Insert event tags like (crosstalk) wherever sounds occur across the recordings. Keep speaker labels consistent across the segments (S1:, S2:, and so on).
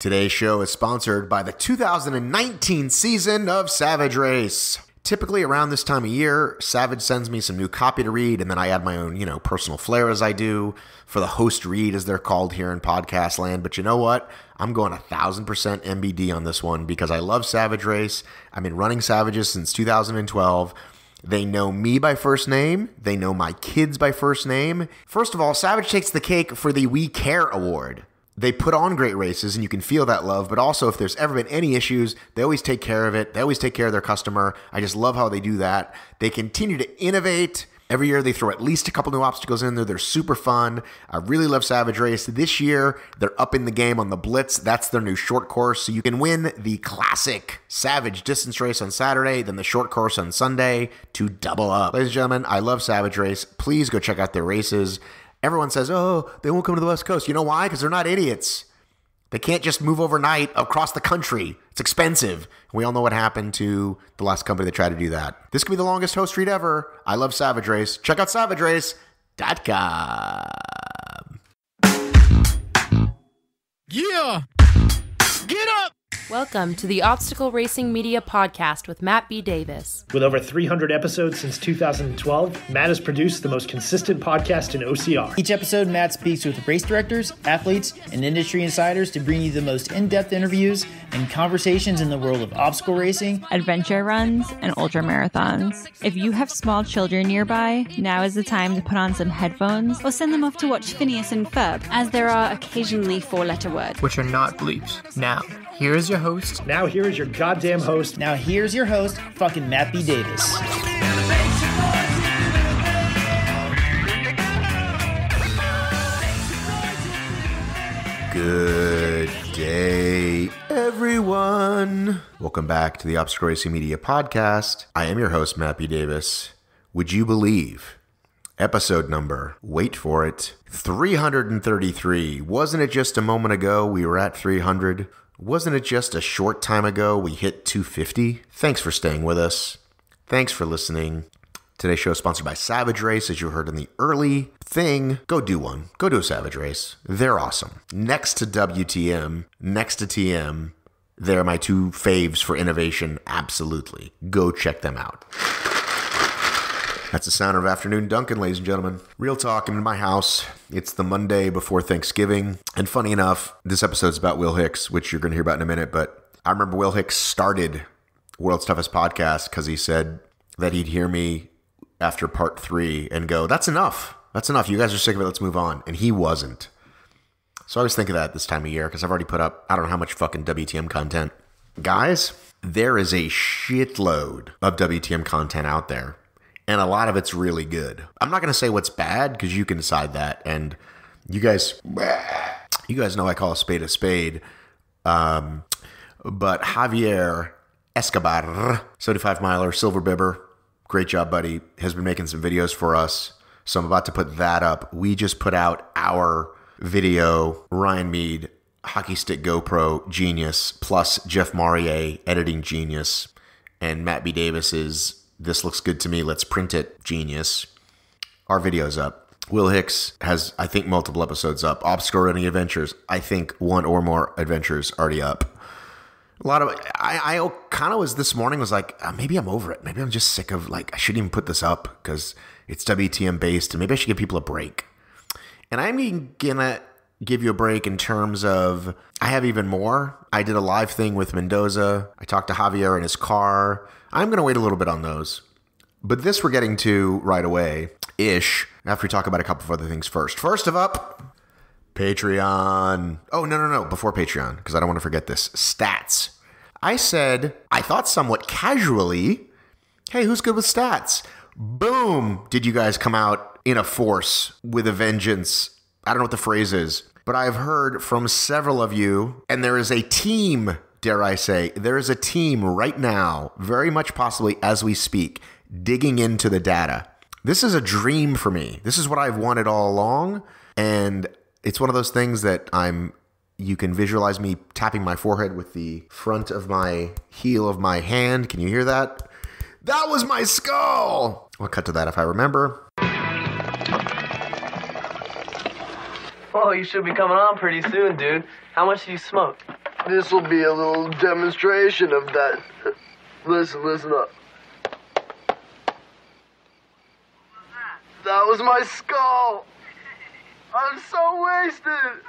S1: Today's show is sponsored by the 2019 season of Savage Race. Typically around this time of year, Savage sends me some new copy to read, and then I add my own, you know, personal flair as I do for the host read, as they're called here in podcast land. But you know what? I'm going a thousand percent MBD on this one because I love Savage Race. I've been running Savages since 2012. They know me by first name. They know my kids by first name. First of all, Savage takes the cake for the We Care Award they put on great races and you can feel that love, but also if there's ever been any issues, they always take care of it. They always take care of their customer. I just love how they do that. They continue to innovate. Every year they throw at least a couple new obstacles in there. They're super fun. I really love Savage Race. This year they're up in the game on the Blitz. That's their new short course. So you can win the classic Savage distance race on Saturday, then the short course on Sunday to double up. Ladies and gentlemen, I love Savage Race. Please go check out their races. Everyone says, oh, they won't come to the West Coast. You know why? Because they're not idiots. They can't just move overnight across the country. It's expensive. We all know what happened to the last company that tried to do that. This could be the longest host read ever. I love Savage Race. Check out SavageRace.com.
S2: Yeah! Get up!
S3: Welcome to the Obstacle Racing Media Podcast with Matt B. Davis.
S4: With over 300 episodes since 2012, Matt has produced the most consistent podcast in OCR.
S5: Each episode, Matt speaks with race directors, athletes, and industry insiders to bring you the most in depth interviews and conversations in the world of obstacle racing,
S6: adventure runs, and ultra marathons. If you have small children nearby, now is the time to put on some headphones
S7: or send them off to watch Phineas and Ferb, as there are occasionally four letter words,
S8: which are not bleeps. Now, here is your host.
S4: Now here is your goddamn host.
S5: Now here's your host, fucking Matt B. Davis.
S1: Good day, everyone. Welcome back to the Obstacle Racing Media Podcast. I am your host, Matt B. Davis. Would you believe episode number, wait for it, 333. Wasn't it just a moment ago we were at 300? Wasn't it just a short time ago we hit 250? Thanks for staying with us. Thanks for listening. Today's show is sponsored by Savage Race, as you heard in the early thing. Go do one. Go do a Savage Race. They're awesome. Next to WTM, next to TM, they're my two faves for innovation. Absolutely. Go check them out. That's the sound of afternoon Duncan, ladies and gentlemen. Real talk, I'm in my house. It's the Monday before Thanksgiving. And funny enough, this episode's about Will Hicks, which you're going to hear about in a minute. But I remember Will Hicks started World's Toughest Podcast because he said that he'd hear me after part three and go, That's enough. That's enough. You guys are sick of it. Let's move on. And he wasn't. So I always think of that this time of year because I've already put up, I don't know how much fucking WTM content. Guys, there is a shitload of WTM content out there and a lot of it's really good. I'm not going to say what's bad because you can decide that. And you guys, you guys know I call a spade a spade. Um, but Javier Escobar, 75 miler, silver bibber, great job, buddy, has been making some videos for us. So I'm about to put that up. We just put out our video, Ryan Mead, hockey stick GoPro genius, plus Jeff Marier, editing genius, and Matt B. Davis's this looks good to me, let's print it, genius. Our video's up. Will Hicks has, I think, multiple episodes up. Obstacle Running Adventures, I think one or more adventures already up. A lot of, I, I kind of was this morning, was like, uh, maybe I'm over it. Maybe I'm just sick of, like, I shouldn't even put this up because it's WTM based and maybe I should give people a break. And I'm gonna give you a break in terms of I have even more. I did a live thing with Mendoza. I talked to Javier in his car. I'm going to wait a little bit on those. But this we're getting to right away ish after we talk about a couple of other things first. First of up, Patreon. Oh, no, no, no. Before Patreon, because I don't want to forget this. Stats. I said, I thought somewhat casually, hey, who's good with stats? Boom! Did you guys come out in a force with a vengeance? I don't know what the phrase is, but I've heard from several of you, and there is a team dare I say, there is a team right now, very much possibly as we speak, digging into the data. This is a dream for me. This is what I've wanted all along. And it's one of those things that I'm, you can visualize me tapping my forehead with the front of my heel of my hand. Can you hear that? That was my skull. I'll cut to that if I remember.
S9: Oh, you should be coming on pretty soon, dude. How much do you smoke? This will be a little demonstration of that. Listen, listen up. That was my skull. I'm so wasted.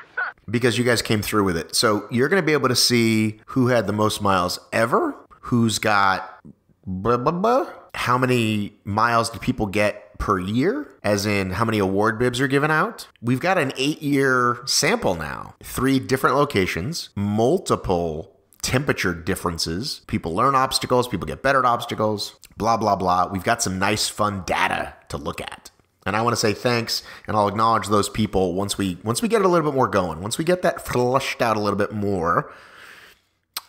S1: because you guys came through with it. So you're going to be able to see who had the most miles ever, who's got blah, blah, blah. how many miles do people get per year, as in how many award bibs are given out. We've got an eight year sample now, three different locations, multiple temperature differences. People learn obstacles, people get better at obstacles, blah, blah, blah. We've got some nice, fun data to look at. And I want to say thanks, and I'll acknowledge those people once we once we get it a little bit more going. Once we get that flushed out a little bit more,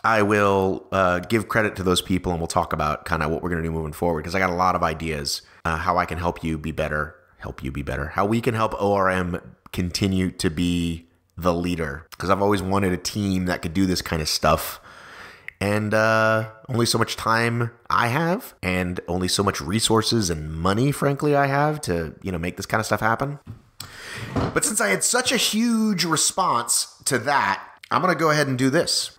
S1: I will uh, give credit to those people, and we'll talk about kind of what we're going to do moving forward. Because I got a lot of ideas uh, how I can help you be better, help you be better, how we can help ORM continue to be the leader. Because I've always wanted a team that could do this kind of stuff and uh, only so much time I have, and only so much resources and money, frankly, I have to you know make this kind of stuff happen. But since I had such a huge response to that, I'm gonna go ahead and do this.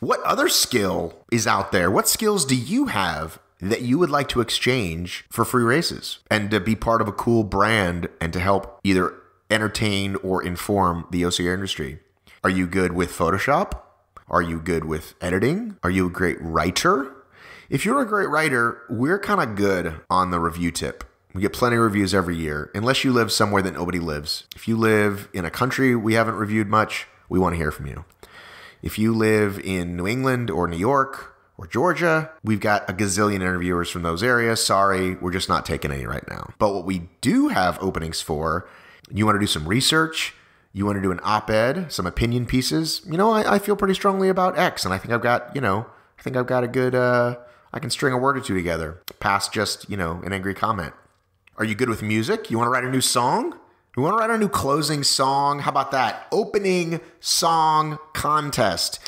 S1: What other skill is out there? What skills do you have that you would like to exchange for free races and to be part of a cool brand and to help either entertain or inform the OCR industry? Are you good with Photoshop? Are you good with editing? Are you a great writer? If you're a great writer, we're kind of good on the review tip. We get plenty of reviews every year, unless you live somewhere that nobody lives. If you live in a country we haven't reviewed much, we want to hear from you. If you live in New England or New York or Georgia, we've got a gazillion interviewers from those areas. Sorry, we're just not taking any right now. But what we do have openings for, you want to do some research, you want to do an op ed, some opinion pieces, you know, I, I, feel pretty strongly about X. And I think I've got, you know, I think I've got a good, uh, I can string a word or two together past just, you know, an angry comment. Are you good with music? You want to write a new song? You want to write a new closing song? How about that? Opening song contest.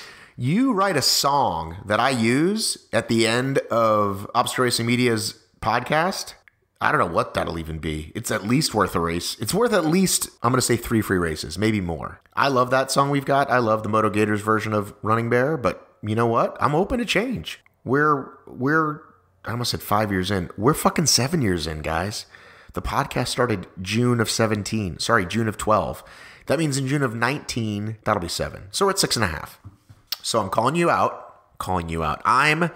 S1: You write a song that I use at the end of Obstacle Racing Media's podcast. I don't know what that'll even be. It's at least worth a race. It's worth at least, I'm going to say three free races, maybe more. I love that song we've got. I love the Moto Gators version of Running Bear, but you know what? I'm open to change. We're, we're, I almost said five years in. We're fucking seven years in, guys. The podcast started June of 17. Sorry, June of 12. That means in June of 19, that'll be seven. So we're at six and a half. So I'm calling you out, calling you out. I'm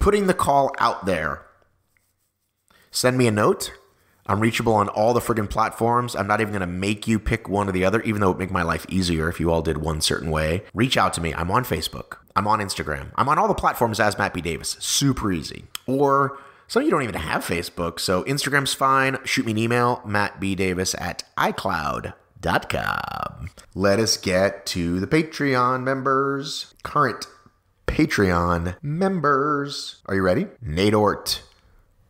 S1: putting the call out there. Send me a note. I'm reachable on all the friggin' platforms. I'm not even gonna make you pick one or the other, even though it would make my life easier if you all did one certain way. Reach out to me. I'm on Facebook. I'm on Instagram. I'm on all the platforms as Matt B. Davis. Super easy. Or some of you don't even have Facebook, so Instagram's fine. Shoot me an email, mattbdavis at icloud.com. Let us get to the Patreon members. Current Patreon members. Are you ready? Nate Ort.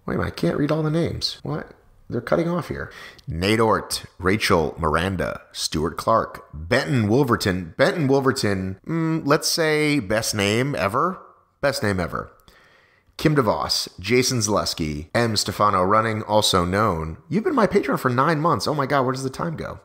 S1: Wait a minute, I can't read all the names. What? They're cutting off here. Nate Ort, Rachel Miranda, Stuart Clark, Benton Wolverton. Benton Wolverton, mm, let's say best name ever. Best name ever. Kim DeVos, Jason Zaleski, M. Stefano Running, also known. You've been my patron for nine months. Oh my God, where does the time go?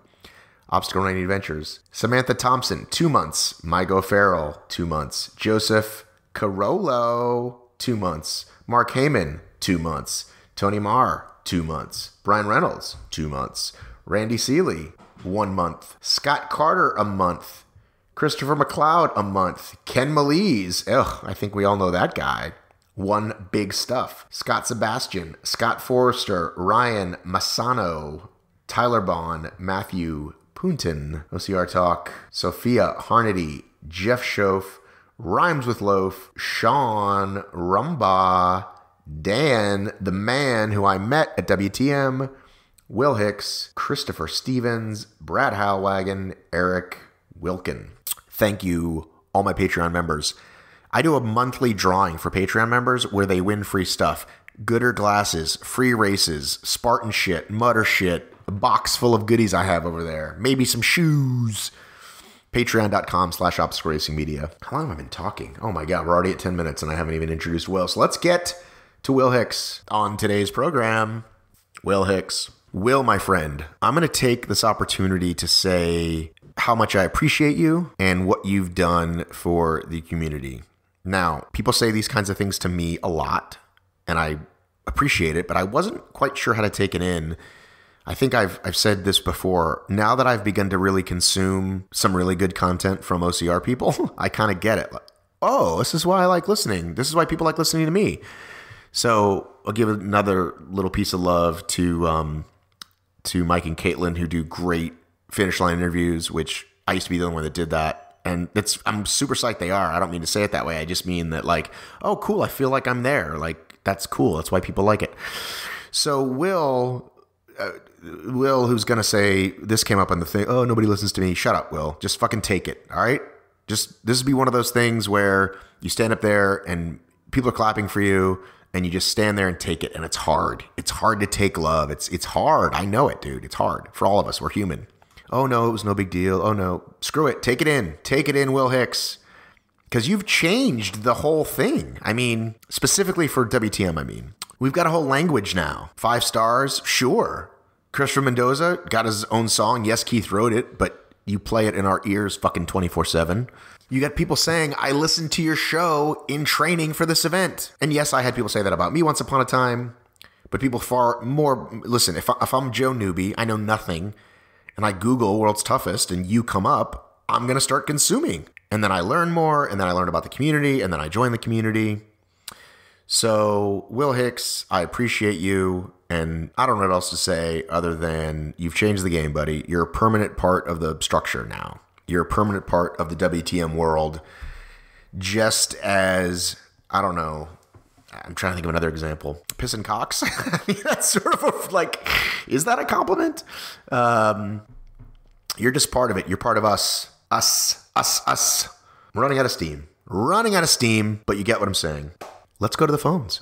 S1: Obstacle Running Adventures. Samantha Thompson, two months. Mygo Farrell, two months. Joseph Carollo, two months. Mark Heyman, two months. Tony Marr, two months. Brian Reynolds, two months. Randy Seeley, one month. Scott Carter, a month. Christopher McLeod, a month. Ken Malise, ugh, I think we all know that guy. One Big Stuff, Scott Sebastian, Scott Forrester, Ryan Massano, Tyler Bond, Matthew Punton, OCR Talk, Sophia Harnedy, Jeff Schoaf, Rhymes with Loaf, Sean Rumba, Dan, the man who I met at WTM, Will Hicks, Christopher Stevens, Brad Howwagon, Eric Wilkin. Thank you, all my Patreon members. I do a monthly drawing for Patreon members where they win free stuff. Goodr glasses, free races, Spartan shit, Mudder shit, a box full of goodies I have over there. Maybe some shoes. Patreon.com slash Racing Media. How long have I been talking? Oh my god, we're already at 10 minutes and I haven't even introduced Will. So let's get to Will Hicks on today's program. Will Hicks. Will, my friend, I'm going to take this opportunity to say how much I appreciate you and what you've done for the community. Now, people say these kinds of things to me a lot, and I appreciate it, but I wasn't quite sure how to take it in. I think I've I've said this before. Now that I've begun to really consume some really good content from OCR people, (laughs) I kind of get it. Like, oh, this is why I like listening. This is why people like listening to me. So I'll give another little piece of love to um, to Mike and Caitlin who do great finish line interviews, which I used to be the only one that did that. And it's I'm super psyched they are. I don't mean to say it that way. I just mean that like, oh cool, I feel like I'm there. Like that's cool. That's why people like it. So Will uh, Will who's going to say this came up on the thing, oh nobody listens to me. Shut up, Will. Just fucking take it. All right? Just this would be one of those things where you stand up there and people are clapping for you and you just stand there and take it and it's hard. It's hard to take love. It's it's hard. I know it, dude. It's hard for all of us. We're human. Oh no, it was no big deal. Oh no. Screw it. Take it in. Take it in, Will Hicks. Cuz you've changed the whole thing. I mean, specifically for WTM, I mean. We've got a whole language now. 5 stars? Sure. Christopher Mendoza got his own song. Yes, Keith wrote it, but you play it in our ears fucking 24/7. You got people saying, I listened to your show in training for this event. And yes, I had people say that about me once upon a time, but people far more. Listen, if, I, if I'm Joe Newby, I know nothing, and I Google World's Toughest and you come up, I'm going to start consuming. And then I learn more, and then I learn about the community, and then I join the community. So, Will Hicks, I appreciate you. And I don't know what else to say other than you've changed the game, buddy. You're a permanent part of the structure now. You're a permanent part of the WTM world. Just as, I don't know, I'm trying to think of another example. Piss and Cox. (laughs) That's sort of a, like, is that a compliment? Um, you're just part of it. You're part of us. Us. Us. Us. I'm running out of steam. Running out of steam, but you get what I'm saying. Let's go to the phones.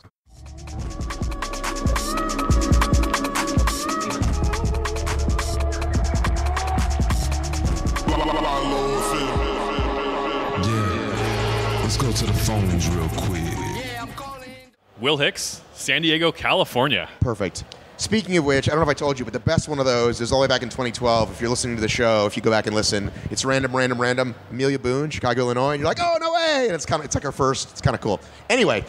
S10: The real quick.
S11: Will Hicks, San Diego, California.
S1: Perfect. Speaking of which, I don't know if I told you, but the best one of those is all the way back in 2012. If you're listening to the show, if you go back and listen, it's random, random, random. Amelia Boone, Chicago, Illinois, and you're like, oh no way! And it's kind of it's like our first. It's kind of cool. Anyway,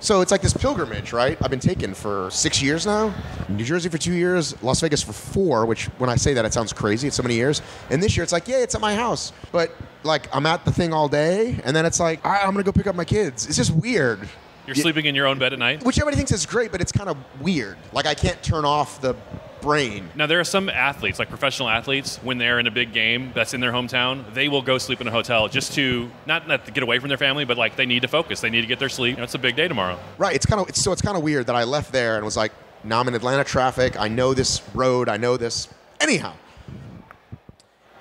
S1: so it's like this pilgrimage, right? I've been taken for six years now. New Jersey for two years, Las Vegas for four. Which, when I say that, it sounds crazy. It's so many years. And this year, it's like, yeah, it's at my house, but like I'm at the thing all day, and then it's like, right, I'm gonna go pick up my kids. It's just weird.
S11: You're sleeping in your own bed at night?
S1: Which everybody thinks is great, but it's kind of weird. Like I can't turn off the brain.
S11: Now there are some athletes, like professional athletes, when they're in a big game that's in their hometown, they will go sleep in a hotel just to not, not to get away from their family, but like they need to focus. They need to get their sleep. You know, it's a big day tomorrow.
S1: Right. It's kind of it's, so it's kind of weird that I left there and was like, now I'm in Atlanta traffic. I know this road. I know this. Anyhow,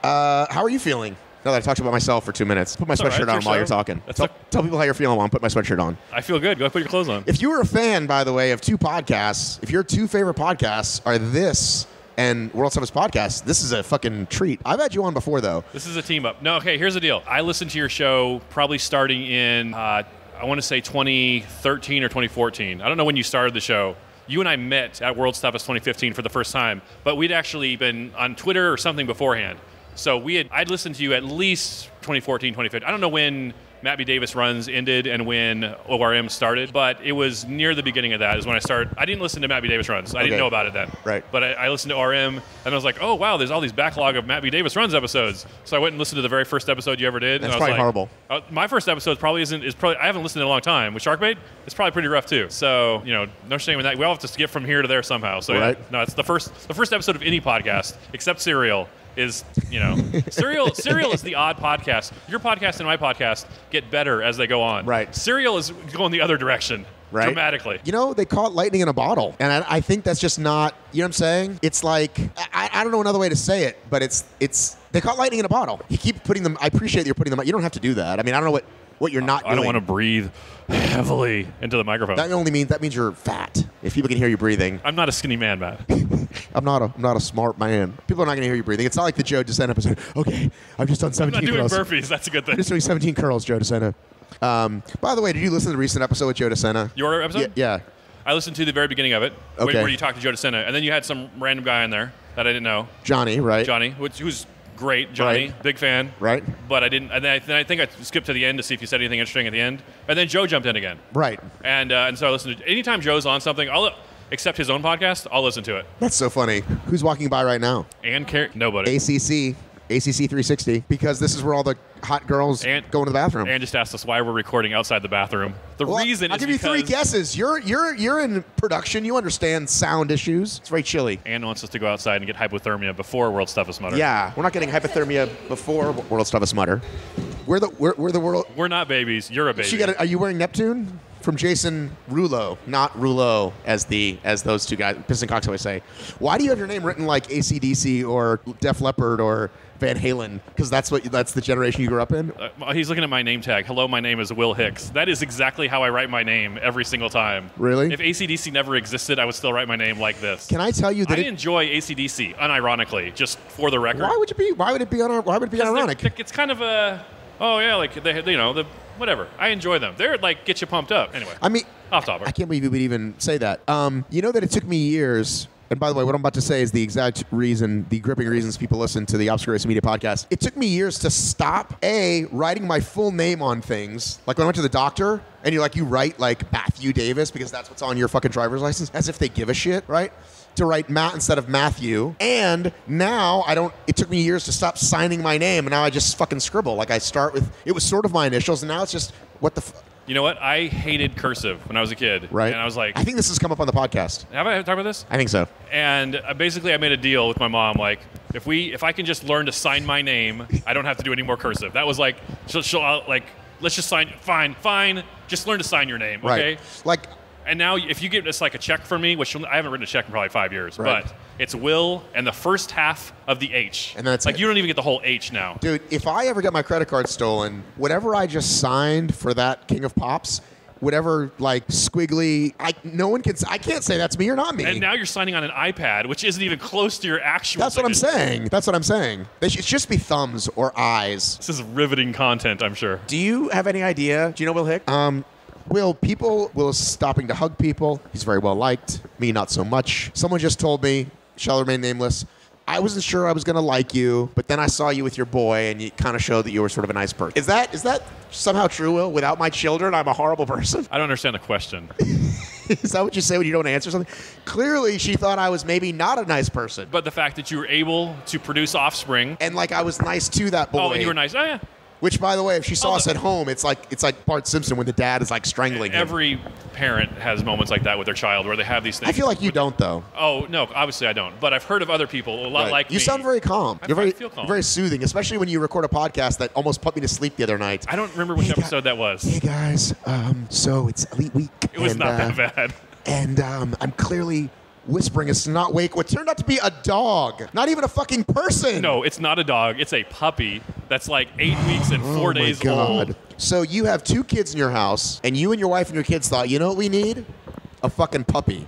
S1: uh, how are you feeling? Now that I talked about myself for two minutes, put my
S11: That's
S1: sweatshirt
S11: right,
S1: on while
S11: your
S1: you're talking. Tell,
S11: okay.
S1: tell people how you're feeling while I'm putting my sweatshirt on.
S11: I feel good. Go put your clothes on.
S1: If you were a fan, by the way, of two podcasts, if your two favorite podcasts are this and World Toughest Podcast, this is a fucking treat. I've had you on before, though.
S11: This is a team up. No, okay, here's the deal. I listened to your show probably starting in, uh, I want to say 2013 or 2014. I don't know when you started the show. You and I met at World's Toughest 2015 for the first time, but we'd actually been on Twitter or something beforehand. So we had, I'd listened to you at least 2014, 2015. I don't know when Matt B. Davis runs ended and when ORM started, but it was near the beginning of that is when I started. I didn't listen to Matt B. Davis runs. I
S1: Okay.
S11: didn't know about it then.
S1: Right.
S11: But I, I listened to RM and I was like, oh wow, there's all these backlog of Matt B. Davis runs episodes. So I went and listened to the very first episode you ever did. and
S1: That's
S11: I was
S1: probably
S11: like,
S1: horrible.
S11: uh, my first episode probably isn't is probably I haven't listened in a long time. With Sharkbait, it's probably pretty rough too. So you know, no shame in that. We all have to get from here to there somehow. So yeah,
S1: Right.
S11: no, it's the first the first episode of any podcast except Serial is you know (laughs) Serial Serial is the odd podcast. Your podcast and my podcast get better as they go on.
S1: Right.
S11: Serial is going the other direction
S1: Right.
S11: dramatically.
S1: You know, they call it lightning in a bottle. And I, I think that's just not, you know what I'm saying? It's like, I, I don't know another way to say it, but it's, it's, they call it lightning in a bottle. You keep putting them, I appreciate that you're putting them, you don't have to do that. I mean, I don't know what, what you're not
S11: I don't want to breathe heavily into the microphone.
S1: That only means, that means you're fat. If people can hear you breathing.
S11: I'm not a skinny man, Matt. (laughs)
S1: I'm not a, I'm not a smart man. People are not going to hear you breathing. It's not like the Joe DeSena episode. Okay, I've just done
S11: I'm
S1: 17
S11: not doing
S1: curls.
S11: burpees. That's a good thing.
S1: I'm just doing 17 curls, Joe DeSena. Um, by the way, did you listen to the recent episode with Joe DeSena?
S11: Your episode?
S1: Yeah. yeah.
S11: I listened to the very beginning of it, where-
S1: Okay.
S11: where you talked to Joe DeSena, and then you had some random guy in there that I didn't know,
S1: Johnny, right?
S11: Johnny, which, who's great, Johnny,
S1: Right.
S11: big fan.
S1: Right.
S11: But I didn't. And then I, then I think I skipped to the end to see if you said anything interesting at the end. And then Joe jumped in again.
S1: Right.
S11: And uh, and so I listened to. Anytime Joe's on something, I'll except his own podcast, I'll listen to it.
S1: That's so funny. Who's walking by right now?
S11: And care nobody.
S1: ACC, ACC 360, because this is where all the hot girls
S11: And-
S1: go into the bathroom.
S11: And just asked us why we're recording outside the bathroom. The
S1: Well,
S11: reason
S1: I'll
S11: is
S1: give you three guesses. You're you're you're in production. You understand sound issues. It's very chilly.
S11: Ann wants us to go outside and get hypothermia before World Toughest Mudder.
S1: Yeah, we're not getting hypothermia before World's Toughest Mudder. We're the we're, we're the world.
S11: We're not babies. You're a baby.
S1: She got. A, are you wearing Neptune from Jason Rulo? Not Rulo, as the as those two guys, Piston Cox always say. Why do you have your name written like ACDC or Def Leppard or Van Halen? Because that's what that's the generation you grew up in.
S11: Uh, he's looking at my name tag. Hello, my name is Will Hicks. That is exactly how I write my name every single time.
S1: Really?
S11: If ACDC never existed, I would still write my name like this.
S1: Can I tell you
S11: I
S1: that? It,
S11: enjoy ACDC, unironically, just for the record.
S1: why would you be? Why would it be? Un, why would it be ironic?
S11: It's kind of a, oh yeah, like they, you know, the whatever. I enjoy them. They're like get you pumped up. Anyway,
S1: I mean,
S11: off topic.
S1: I can't believe you would even say that. Um, you know that it took me years. And by the way, what I'm about to say is the exact reason, the gripping reasons people listen to the Obscure Racing Media podcast. It took me years to stop a writing my full name on things. Like when I went to the doctor, and you're like, you write like Matthew Davis because that's what's on your fucking driver's license, as if they give a shit, right? To write Matt instead of Matthew. And now I don't. It took me years to stop signing my name, and now I just fucking scribble. Like I start with it was sort of my initials, and now it's just what the. F-
S11: you know what? I hated cursive when I was a kid.
S1: Right.
S11: And I was like,
S1: I think this has come up on the podcast.
S11: have I talked about this?
S1: I think so.
S11: And uh, basically, I made a deal with my mom. Like, if we, if I can just learn to sign my name, I don't have to do any more cursive. That was like, she'll, she'll like, let's just sign. Fine, fine. Just learn to sign your name, okay?
S1: Right. Like
S11: And now, if you give just like a check for me, which I haven't written a check in probably five years,
S1: Right.
S11: but it's Will and the first half of the H,
S1: And that's
S11: like
S1: it.
S11: you don't even get the whole H now.
S1: Dude, if I ever get my credit card stolen, whatever I just signed for that King of Pops, whatever like squiggly, I no one can. I can't say that's me or not me.
S11: And now you're signing on an iPad, which isn't even close to your actual.
S1: that's what I'm saying. That's what I'm saying. They it should just be thumbs or eyes.
S11: This is riveting content, I'm sure.
S1: Do you have any idea? Do you know Will Hick? Um, Will, people, Will is stopping to hug people. He's very well liked. Me, not so much. Someone just told me, shall remain nameless. I wasn't sure I was going to like you, but then I saw you with your boy, and you kind of showed that you were sort of a nice person. Is that is that somehow true, Will? Without my children, I'm a horrible person.
S11: I don't understand the question. (laughs)
S1: is that what you say when you don't answer something? Clearly, she thought I was maybe not a nice person,
S11: But the fact that you were able to produce offspring.
S1: and like I was nice to that boy.
S11: Oh, and you were nice. Oh, yeah.
S1: Which, by the way, if she saw
S11: Oh,
S1: us at home, it's like it's like Bart Simpson when the dad is like strangling him.
S11: Every parent has moments like that with their child where they have these things.
S1: I feel like you don't though.
S11: Oh, no, obviously I don't. But I've heard of other people, a lot
S1: Right.
S11: like
S1: you
S11: me.
S1: sound very calm.
S11: I-
S1: You're very,
S11: I feel calm.
S1: very soothing, especially when you record a podcast that almost put me to sleep the other night.
S11: I don't remember which
S1: Hey,
S11: episode that was.
S1: Hey guys, um, so it's Elite Week.
S11: It was
S1: and,
S11: not
S1: uh,
S11: that bad.
S1: And um, I'm clearly whispering to not wake what turned out to be a dog, not even a fucking person.
S11: No, it's not a dog. It's a puppy that's like eight weeks and four
S1: oh
S11: days
S1: my God.
S11: old.
S1: So you have two kids in your house, and you and your wife and your kids thought, you know what we need? A fucking puppy.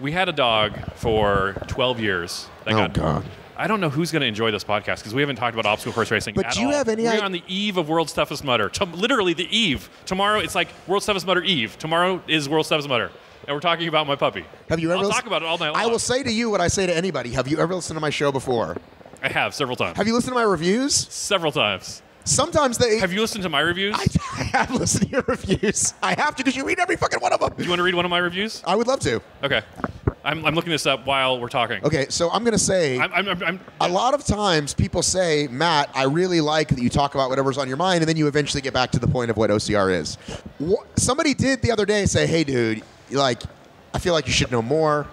S11: We had a dog for 12 years. That
S1: Oh,
S11: got,
S1: God.
S11: I don't know who's going to enjoy this podcast because we haven't talked about obstacle course racing.
S1: But do you
S11: all.
S1: have any
S11: We're
S1: i-
S11: on the eve of World's Toughest Mudder. Literally the eve. Tomorrow it's like World's Toughest Mudder Eve. Tomorrow is World's Toughest Mudder, and we're talking about my puppy.
S1: Have you ever?
S11: I'll
S1: lis-
S11: talk about it all night long.
S1: I will say to you what I say to anybody. Have you ever listened to my show before?
S11: I have several times.
S1: Have you listened to my reviews?
S11: several times.
S1: Sometimes they.
S11: Have you listened to my reviews?
S1: I (laughs) have listened to your reviews. I have to because you read every fucking one of them.
S11: Do you want to read one of my reviews?
S1: I would love to.
S11: Okay. I'm, I'm looking this up while we're talking.
S1: Okay, so I'm gonna say
S11: I'm, I'm, I'm, I'm,
S1: a lot of times people say, Matt, I really like that you talk about whatever's on your mind, and then you eventually get back to the point of what OCR is. Somebody did the other day say, Hey, dude, like, I feel like you should know more,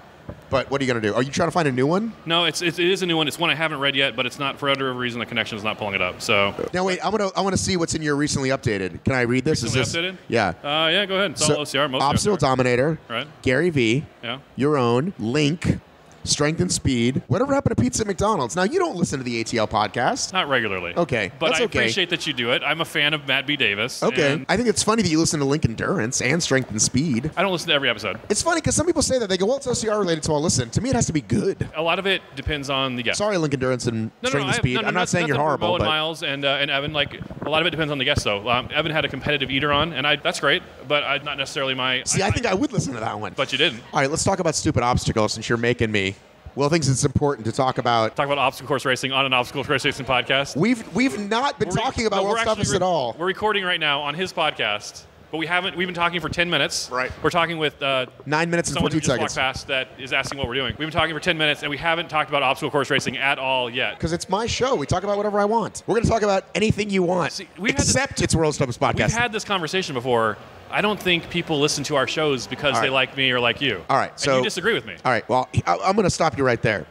S1: but what are you gonna do? Are you trying to find a new one?
S11: no, it's, it's, it is a new one. It's one I haven't read yet, but it's not for whatever reason the connection is not pulling it up. So,
S1: Now wait, I'm gonna I want to see what's in your recently updated. Can I read this?
S11: Recently
S1: is this
S11: updated?
S1: Yeah.
S11: uh, yeah, go ahead. It's all OCR. Most
S1: Obstacle
S11: OCR.
S1: Dominator.
S11: Right.
S1: Gary V.
S11: Yeah.
S1: Your own Link. Strength and Speed. Whatever happened to pizza at McDonald's? Now you don't listen to the ATL podcast.
S11: Not regularly.
S1: Okay,
S11: But I
S1: okay.
S11: appreciate that you do it. I'm a fan of Matt B. Davis.
S1: Okay.
S11: and
S1: I think it's funny that you listen to Link Endurance and Strength and Speed.
S11: I don't listen to every episode.
S1: It's funny because some people say that they go, well, it's OCR related, so I'll listen. To me, it has to be good.
S11: A lot of it depends on the guest.
S1: Sorry, Link Endurance and
S11: No, no,
S1: Strength
S11: no,
S1: and
S11: I have-
S1: Speed.
S11: no, no,
S1: I'm not saying you're horrible,
S11: Mo and
S1: but
S11: Miles and uh, and Evan. Like a lot of it depends on the guest, though. Um, Evan had a competitive eater on, and I that's great, but I, not necessarily my.
S1: see, I think I would listen to that one.
S11: But you didn't.
S1: All right, let's talk about stupid obstacles since you're making me Will thinks it's important to talk about.
S11: Talk about obstacle course racing on an obstacle course racing podcast.
S1: We've we've not been
S11: We're re-
S1: talking about Toughest
S11: re-
S1: at all.
S11: We're recording right now on his podcast, but we haven't. We've been talking for ten minutes.
S1: Right.
S11: We're talking with uh,
S1: Nine minutes and
S11: someone
S1: 14 seconds.
S11: past that is asking what we're doing. We've been talking for ten minutes, and we haven't talked about obstacle course racing at all yet.
S1: Because it's my show. We talk about whatever I want. We're going to talk about anything you want.
S11: we've had this-
S1: except it's World Toughest Podcast.
S11: We've had this conversation before. I don't think people listen to our shows because
S1: All
S11: they like me or like you.
S1: all right.
S11: And
S1: So
S11: you disagree with me.
S1: All right. Well, I, I'm going to stop you right there.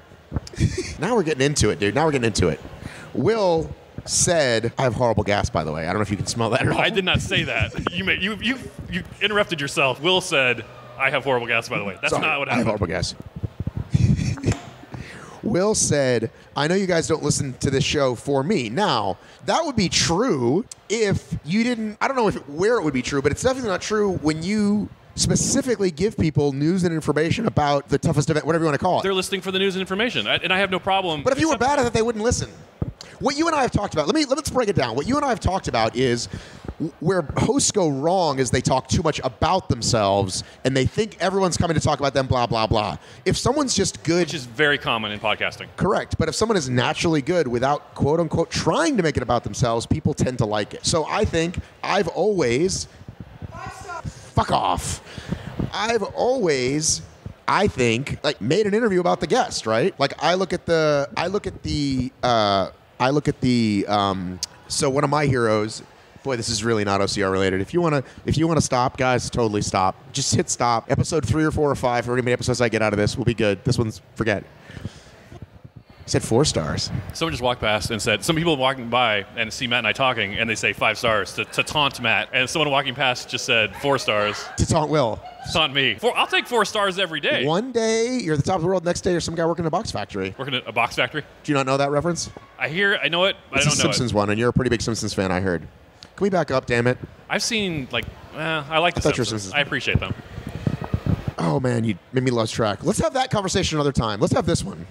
S1: (laughs) now we're getting into it, dude. Now we're getting into it. Will said, I have horrible gas, by the way. I don't know if you can smell that at all.
S11: I did not say that. (laughs) you, may, you you you interrupted yourself. Will said, "I have horrible gas." By the way, that's
S1: Sorry,
S11: not what
S1: I have
S11: happened.
S1: horrible gas. (laughs) Will said, I know you guys don't listen to this show for me. Now, that would be true if you didn't, I don't know if where it would be true, but it's definitely not true when you specifically give people news and information about the toughest event, whatever you want to call it.
S11: They're listening for the news and information, I, and I have no problem.
S1: But if you were bad at it, they wouldn't listen. What you and I have talked about, let me let's break it down. What you and I have talked about is where hosts go wrong is they talk too much about themselves and they think everyone's coming to talk about them, blah blah blah. If someone's just good,
S11: which is very common in podcasting.
S1: correct, but if someone is naturally good without quote unquote trying to make it about themselves, people tend to like it. So I think I've always fuck off. I've always I think like made an interview about the guest, right? Like I look at the I look at the uh I look at the um so one of my heroes Boy, this is really not OCR related. If you want to, if you want to stop, guys, totally stop. Just hit stop. Episode three or four or five, however many episodes I get out of this, will be good. This one's forget. He said four stars.
S11: Someone just walked past and said, some people walking by and see Matt and I talking, and they say five stars to, to taunt Matt. And someone walking past just said four stars.
S1: To taunt Will.
S11: Taunt me. Four, I'll take four stars every day.
S1: One day you're at the top of the world. Next day you're some guy working in a box factory.
S11: Working at a box factory.
S1: Do you not know that reference?
S11: I hear, I know it, but
S1: It's
S11: I
S1: a
S11: don't know
S1: Simpsons one, and you're a pretty big Simpsons fan. I heard. Can we back up? Damn it!
S11: it. I've seen like, eh, I like the
S1: I thought you were
S11: Simpsons.
S1: Simpsons.
S11: I appreciate them.
S1: Oh man, you made me lose track. Let's have that conversation another time. Let's have this one.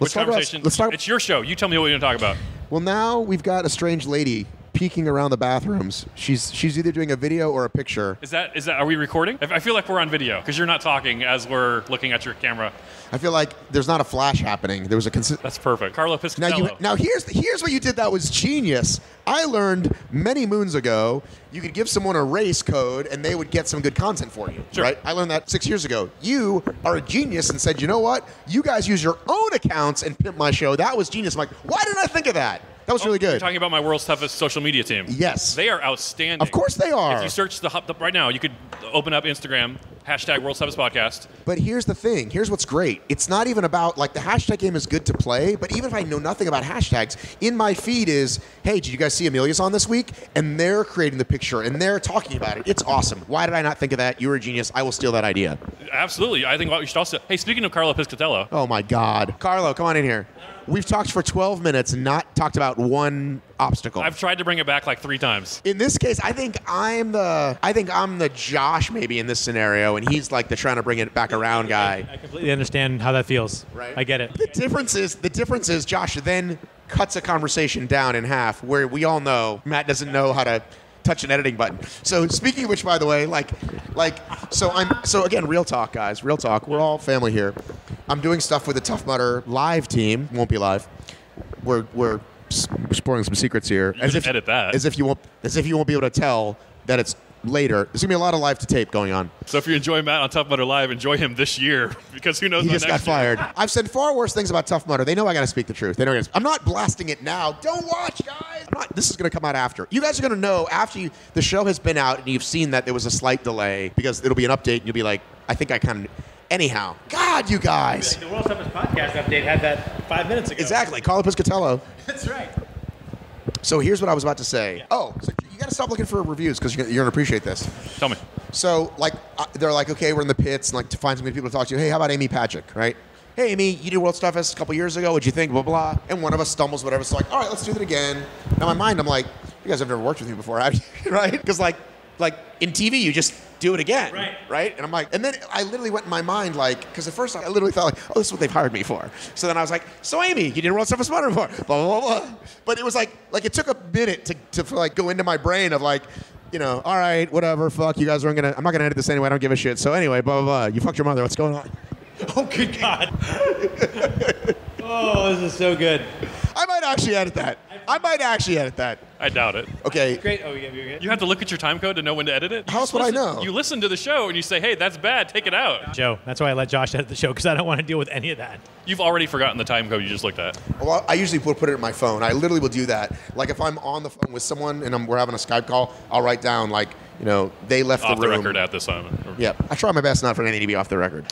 S1: Let's
S11: Which
S1: talk about. Let's talk.
S11: It's your show. You tell me what we're going to talk about.
S1: Well, now we've got a strange lady peeking around the bathrooms. She's she's either doing a video or a picture.
S11: Is that is that? Are we recording? I I feel like we're on video because you're not talking as we're looking at your camera.
S1: I feel like there's not a flash happening. There was a consi-
S11: That's perfect. Carlo
S1: Now you now here's here's what you did that was genius. I learned many moons ago you could give someone a race code and they would get some good content for you.
S11: Sure.
S1: Right? I learned that six years ago. You are a genius and said, you know what? You guys use your own accounts and pimp my show. That was genius. I'm like, why didn't I think of that? That was oh, really
S11: You're
S1: good.
S11: talking about my world's toughest social media team.
S1: Yes.
S11: They are outstanding.
S1: Of course they are.
S11: If you search the, the right now, you could open up Instagram hashtag World's Toughest Podcast.
S1: But here's the thing. Here's what's great. It's not even about like the hashtag game is good to play, but even if I know nothing about hashtags, in my feed is, hey, did you guys see Amelia's on this week? And they're creating the picture and they're talking about it. It's awesome. Why did I not think of that? You're a genius. I will steal that idea.
S11: Absolutely. I think what we should also. Hey, speaking of Carlo Piscatello,
S1: Oh my God. Carlo, come on in here. We've talked for 12 minutes and not talked about one obstacle.
S11: I've tried to bring it back like three times.
S1: in this case, I think I'm the I think I'm the Josh maybe in this scenario, and he's like the trying to bring it back around guy.
S12: I completely understand how that feels.
S1: Right.
S12: I get it.
S1: The difference is the difference is Josh then cuts a conversation down in half where we all know Matt doesn't know how to touch an editing button. So speaking of which, by the way, like like so I'm so again, real talk, guys, real talk. We're all family here. I'm doing stuff with the Tough Mudder live team. Won't be live. We're we're spoiling some secrets here.
S11: You can edit that.
S1: As if you won't as if you won't be able to tell that it's later. There's gonna be a lot of live to tape going on.
S11: So if you enjoy Matt on Tough Mudder Live, enjoy him this year (laughs) because who knows?
S1: He just got fired. I've said far worse things about Tough Mudder. They know I got to speak the truth. They know. I gotta- I'm not blasting it now. Don't watch, guys. Not, this is going to come out after. You guys are going to know after you, the show has been out and you've seen that there was a slight delay because it'll be an update and you'll be like, I think I kind of. Anyhow, God, you guys.
S12: The World's Toughest Podcast update had that five minutes ago.
S1: Exactly. Carlo Piscatello.
S12: That's right.
S1: So here's what I was about to say. Oh, so you got to stop looking for reviews because you're, you're going to appreciate this.
S11: Tell me.
S1: So, like, uh, they're like, okay, we're in the pits, and like to find some good people to talk to. Hey, how about Amy Patrick, right? Hey, Amy, you did World Toughest a couple years ago. What'd you think? Blah blah. And one of us stumbles, whatever. So like, all right, let's do that again. Now, in my mind, I'm like, you guys have never worked with me before, have you? (laughs) right? Because like, like in TV, you just do it again,
S12: Right.
S1: Right? And I'm like, and then I literally went in my mind like, because at first I literally thought like, oh, this is what they've hired me for. So then I was like, so Amy, you did World Toughest Mudder before, blah blah blah. blah. But it was like, like it took a minute to to like go into my brain of like. You know, all right, whatever, fuck, you guys aren't gonna, I'm not gonna edit this anyway, I don't give a shit. So anyway, blah, blah, blah, you fucked your mother, what's going on? (laughs)
S12: Oh, good God. (laughs) oh, this is so good.
S1: I might actually edit that. I might actually edit that.
S11: I doubt it.
S1: Okay.
S12: Great. Oh, yeah, you're good.
S11: You have to look at your time code to know when to edit it.
S1: How else would I
S11: Listen-
S1: know?
S11: You listen to the show and you say, "Hey, that's bad. Take it out."
S12: Joe, that's why I let Josh edit the show because I don't want to deal with any of that.
S11: You've already forgotten the time code you just looked at.
S1: Well, I usually will put it in my phone. I literally will do that. Like if I'm on the phone with someone and I'm, we're having a Skype call, I'll write down like, you know, they left
S11: Off
S1: the
S11: the
S1: room.
S11: record at this time.
S1: Yep. I try my best not for anything to be off the record.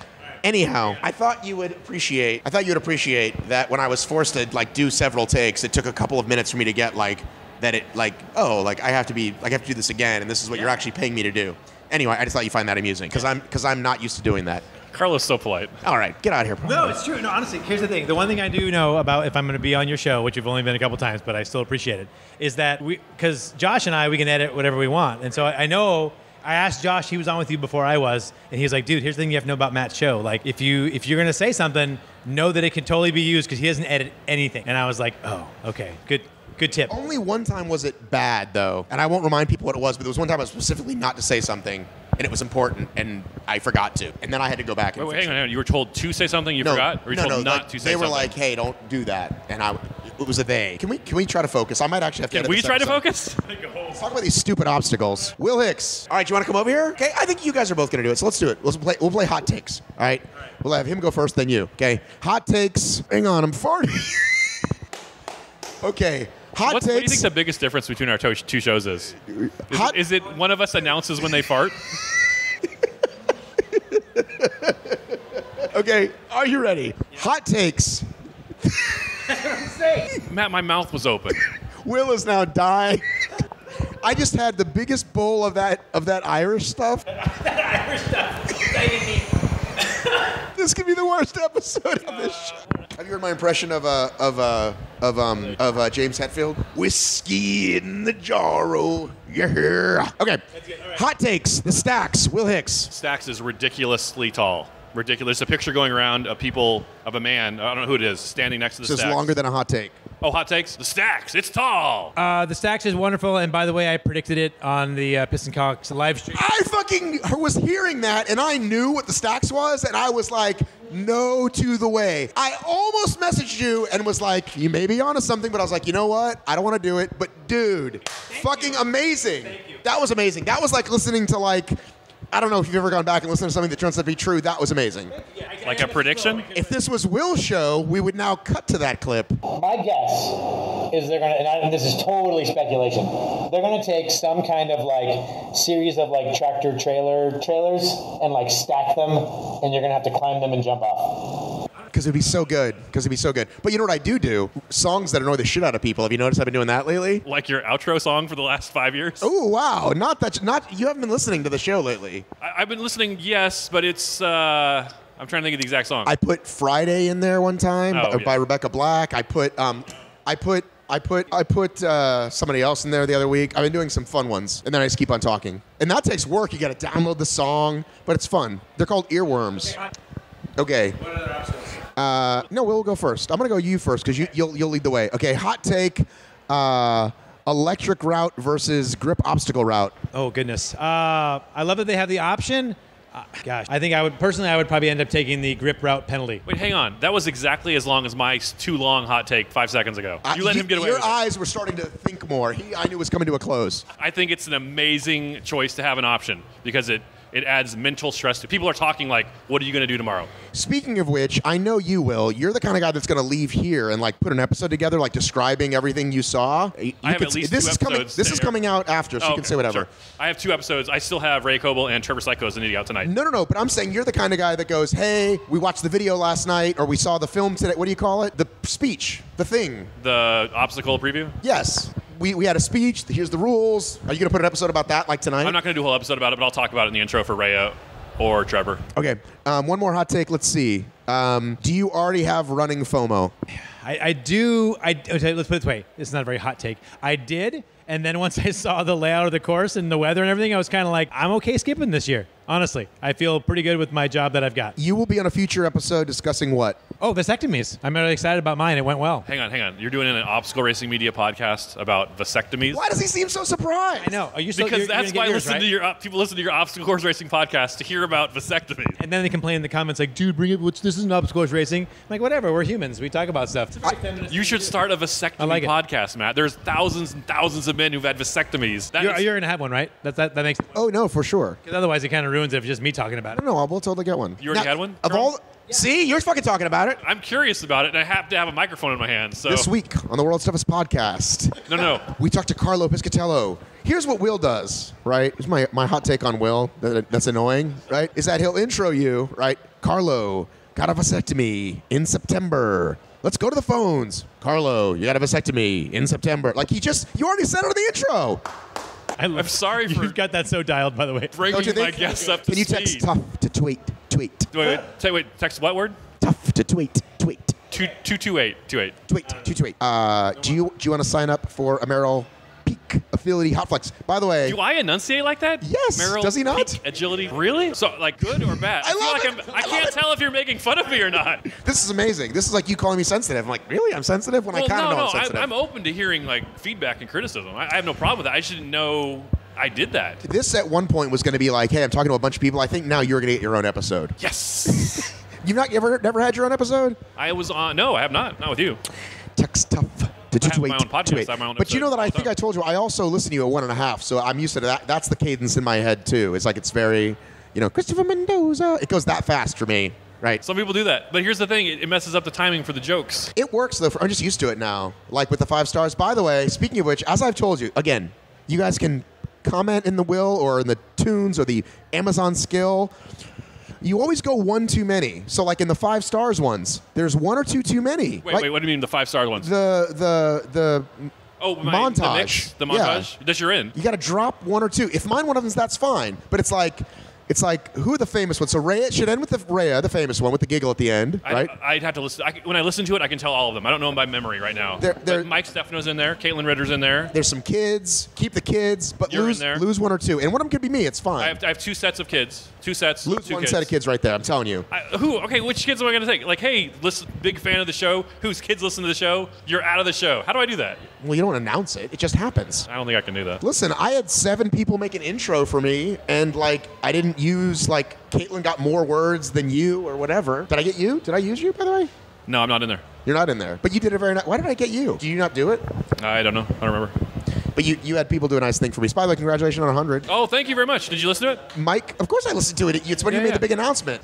S1: Anyhow, I thought you would appreciate. I thought you would appreciate that when I was forced to like do several takes, it took a couple of minutes for me to get like that. It like oh like I have to be like I have to do this again, and this is what you're actually paying me to do. Anyway, I just thought you find that amusing because I'm because I'm not used to doing that.
S11: Carlos so polite.
S1: All right, get out of here. Paul.
S12: No, it's true. No, honestly, here's the thing. The one thing I do know about if I'm going to be on your show, which you've only been a couple times, but I still appreciate it, is that we, because Josh and I, we can edit whatever we want. And so I, I know. I asked Josh, he was on with you before I was, and he was like, "Dude, here's the thing you have to know about Matt's show. Like, if you if you're gonna say something, know that it can totally be used because he doesn't edit anything." And I was like, "Oh, okay, good, good tip."
S1: Only one time was it bad though, and I won't remind people what it was, but there was one time I was specifically not to say something, and it was important, and I forgot to, and then I had to go back and
S11: Wait, wait, hang on,
S1: it.
S11: hang on. You were told to say something you
S1: no,
S11: forgot, or you
S1: no,
S11: told
S1: no,
S11: not
S1: like,
S11: to say something.
S1: They were
S11: something?
S1: like, "Hey, don't do that," and I, it was a they. Can we can we try to focus? I might actually have to.
S11: Can
S1: edit
S11: we
S1: this
S11: try to focus? (laughs)
S1: Let's talk about these stupid obstacles. Will Hicks. All right, you want to come over here? Okay, I think you guys are both going to do it, so let's do it. Let's play. We'll play hot takes. All right. We'll have him go first, then you. Okay. Hot takes. Hang on, I'm farting. (laughs) okay. Hot
S11: What's, what do you think the biggest difference between our two shows is? Is,
S1: Hot-
S11: it, is it one of us announces when they fart? (laughs)
S1: okay. Are you ready? Hot takes. (laughs)
S11: Matt, my mouth was open.
S1: Will is now dying. I just had the biggest bowl of that of that Irish stuff. (laughs) that Irish stuff. this could be the worst episode of this show. Have you heard my impression of uh, of uh, of um of uh, James Hetfield? Whiskey in the jarro, yeah. Okay, hot takes. The stacks. Will Hicks.
S11: Stacks is ridiculously tall. Ridiculous. There's a picture going around of people of a man. I don't know who it is standing next to the
S1: This is
S11: stacks.
S1: longer than a hot take.
S11: Oh, hot takes. The stacks. It's tall.
S12: Uh, the stacks is wonderful, and by the way, I predicted it on the uh, Piston Cox live stream.
S1: I fucking was hearing that and I knew what the stacks was and I was like, no to the way. I almost messaged you and was like, you may be onto something, but I was like, you know what? I don't want to do it. But dude, fucking amazing. That was amazing. That was like listening to like, I don't know if you've ever gone back and listened to something that turns out to be true. That was amazing.
S11: Like a prediction?
S1: If this was Will's show, we would now cut to that clip.
S13: My guess is they're gonna, and, I, and this is totally speculation. They're gonna take some kind of like series of like tractor trailer trailers and like stack them, and you're gonna have to climb them and jump off.
S1: Because it'd be so good. Because it'd be so good. But you know what I do do? Songs that annoy the shit out of people. Have you noticed I've been doing that lately?
S11: Like your outro song for the last five years?
S1: Oh wow! Not that. Not you haven't been listening to the show lately.
S11: I, I've been listening, yes, but it's. Uh, I'm trying to think of the exact song.
S1: I put Friday in there one time
S11: Oh,
S1: by,
S11: yeah.
S1: by Rebecca Black. I put um, I put I put I put uh, somebody else in there the other week. I've been doing some fun ones, and then I just keep on talking. And that takes work. You got to download the song, but it's fun. They're called earworms. Okay. Uh, no, we'll go first. I'm gonna go you first because you, you'll you'll lead the way. Okay. Hot take. Uh, electric route versus grip obstacle route.
S12: Oh goodness! Uh, I love that they have the option. Uh, gosh, I think I would personally, I would probably end up taking the grip route penalty.
S11: Wait, hang on. That was exactly as long as my too long hot take five seconds ago. You let him get away
S1: Your
S11: with it.
S1: eyes were starting to think more. He, I knew was coming to a close.
S11: I think it's an amazing choice to have an option because it, it adds mental stress to people are talking like, what are you going to do tomorrow?
S1: Speaking of which, I know you will. You're the kind of guy that's going to leave here and like put an episode together, like describing everything you saw. You
S11: I have
S1: could
S11: at least
S1: this
S11: two
S1: is coming.
S11: episodes
S1: This is
S11: air.
S1: coming out after, so
S11: Oh,
S1: you can
S11: okay,
S1: say whatever.
S11: sure. I have two episodes. I still have Ray Coble and Trevor Psycho's Psycho sitting out tonight.
S1: No, no, no. But I'm saying you're the kind of guy that goes, "Hey, we watched the video last night, or we saw the film today. What do you call it? The speech, the thing."
S11: The obstacle preview?
S1: Yes, we, we had a speech. Here's the rules. Are you going to put an episode about that, like tonight?
S11: I'm not going to do a whole episode about it, but I'll talk about it in the intro for Rayo or Trevor.
S1: Okay. Um, one more hot take. Let's see. Um, do you already have running FOMO?
S12: I, I do. I okay, let's put it this way. It's not a very hot take. I did, and then once I saw the layout of the course and the weather and everything, I was kind of like, I'm okay skipping this year. Honestly, I feel pretty good with my job that I've got.
S1: You will be on a future episode discussing what?
S12: Oh, vasectomies. I'm really excited about mine. It went well.
S11: Hang on, hang on. You're doing an obstacle racing media podcast about vasectomies.
S1: Why does he seem so surprised?
S12: I know. Are you still,
S11: Because
S12: you're- you're
S11: that's why
S12: yours,
S11: listen
S12: right?
S11: to your uh, people listen to your obstacle course racing podcast to hear about vasectomies.
S12: And then they complain in the comments like, "Dude, bring it. What's this? Isn't obstacle course racing." I'm like, whatever. We're humans. We talk about stuff.
S11: You should start a vasectomy
S12: like
S11: podcast, Matt. There's thousands and thousands of men who've had vasectomies. That
S12: You're,
S11: is-
S12: you're gonna have one, right? That that, that makes.
S1: Oh no, for sure.
S12: Because otherwise, it kind of ruins it if it's just me talking about it.
S1: No, no, we'll totally get one.
S11: you already
S1: Now,
S11: had one.
S1: Of all, see, you're fucking talking about it.
S11: I'm curious about it, and I have to have a microphone in my hand. So
S1: This week on the World's Toughest Podcast,
S11: no, no. (laughs)
S1: we talked to Carlo Piscatello. Here's what Will does, right? Here's my, my hot take on Will that, that's annoying, right? Is that he'll intro you, right? Carlo got a vasectomy in September. Let's go to the phones. Carlo, you got a vasectomy in September. Like he just, you already said it in the intro.
S12: I
S11: I'm sorry (laughs) for
S12: You've got that so dialed, by the way.
S11: bringing my
S1: think?
S11: guests up to
S1: Can you
S11: speed.
S1: text tough to tweet, tweet,
S11: Wait, wait, say, wait. Text what word?
S1: tough to tweet, tweet,
S11: Two two two eight two eight.
S1: tweet, two tweet. Uh, do you do you want to sign up for a Merrill Peak Affiliate Hotflex? By the way,
S11: Do I enunciate like that?
S1: Yes,
S11: Merrill,
S1: does he not?
S11: peak agility. Really? So, like, good or bad? (laughs)
S1: I
S11: feel
S1: love
S11: like. I'm,
S1: I
S11: I can't tell if you're making fun of me or not. (laughs)
S1: This is amazing. This is like you calling me sensitive. I'm like, really? I'm sensitive when I
S11: well,
S1: kind of
S11: no,
S1: know
S11: no.
S1: I'm sensitive.
S11: I, I'm open to hearing like feedback and criticism. I, I have no problem with that. I just didn't know I did that.
S1: this at one point was going to be like, hey, I'm talking to a bunch of people. I think now you're going to get your own episode.
S11: Yes. (laughs)
S1: You've not you ever never had your own episode?
S11: I was on. No, I have not. Not with you.
S1: Text tough. Did you
S11: I have
S1: tweet?
S11: my own podcast.
S1: tweet.
S11: I have my own
S1: but you know that I
S11: episode
S1: think I told you I also listen to you at one and a half, so I'm used to that. That's the cadence in my head too. It's like it's very, you know, Christopher Mendoza. It goes that fast for me, right?
S11: Some people do that, but here's the thing: it, it messes up the timing for the jokes.
S1: It works though. For, I'm just used to it now. Like with the five stars. By the way, speaking of which, as I've told you again, you guys can comment in the will or in the tunes or the Amazon skill. You always go one too many. So like in the five stars ones, there's one or two too many.
S11: Wait,
S1: Like,
S11: wait. What do you mean the five star ones?
S1: The the the
S11: oh, my,
S1: montage.
S11: The, mix, the
S1: Yeah.
S11: montage that you're in.
S1: You got to drop one or two. If mine one of them's that's fine. But it's like, it's like who are the famous ones? So Rhea should end with the Rhea, the famous one with the giggle at the end, right?
S11: I, I'd have to listen. I, when I listen to it, I can tell all of them. I don't know them by memory right now.
S1: They're- they're-
S11: Mike Stefano's in there. Caitlin Ritter's in there.
S1: There's some kids. Keep the kids, but
S11: You're
S1: lose
S11: there.
S1: lose one or two. And one of them could be me. It's fine.
S11: I have, I have two sets of kids. Two sets.
S1: lose
S11: two
S1: one
S11: kids.
S1: set of kids right there. I'm telling you.
S11: I, who? Okay, which kids am I going to take? Like, hey, listen, big fan of the show. Whose kids listen to the show? You're out of the show. How do I do that?
S1: Well, you don't announce it. It just happens.
S11: I don't think I can do that.
S1: Listen, I had seven people make an intro for me, and like I didn't use like Caitlin got more words than you or whatever. Did I get you? Did I use you by the way?
S11: No, I'm not in there.
S1: You're not in there, but you did a very nice. Why did I get you? Do you not do it?
S11: I don't know. I don't remember.
S1: But you, you had people do a nice thing for me. The way, congratulations on 100.
S11: Oh, thank you very much. Did you listen to it?
S1: Mike, of course I listened to it. It's when
S11: Yeah,
S1: you made
S11: yeah.
S1: the big announcement.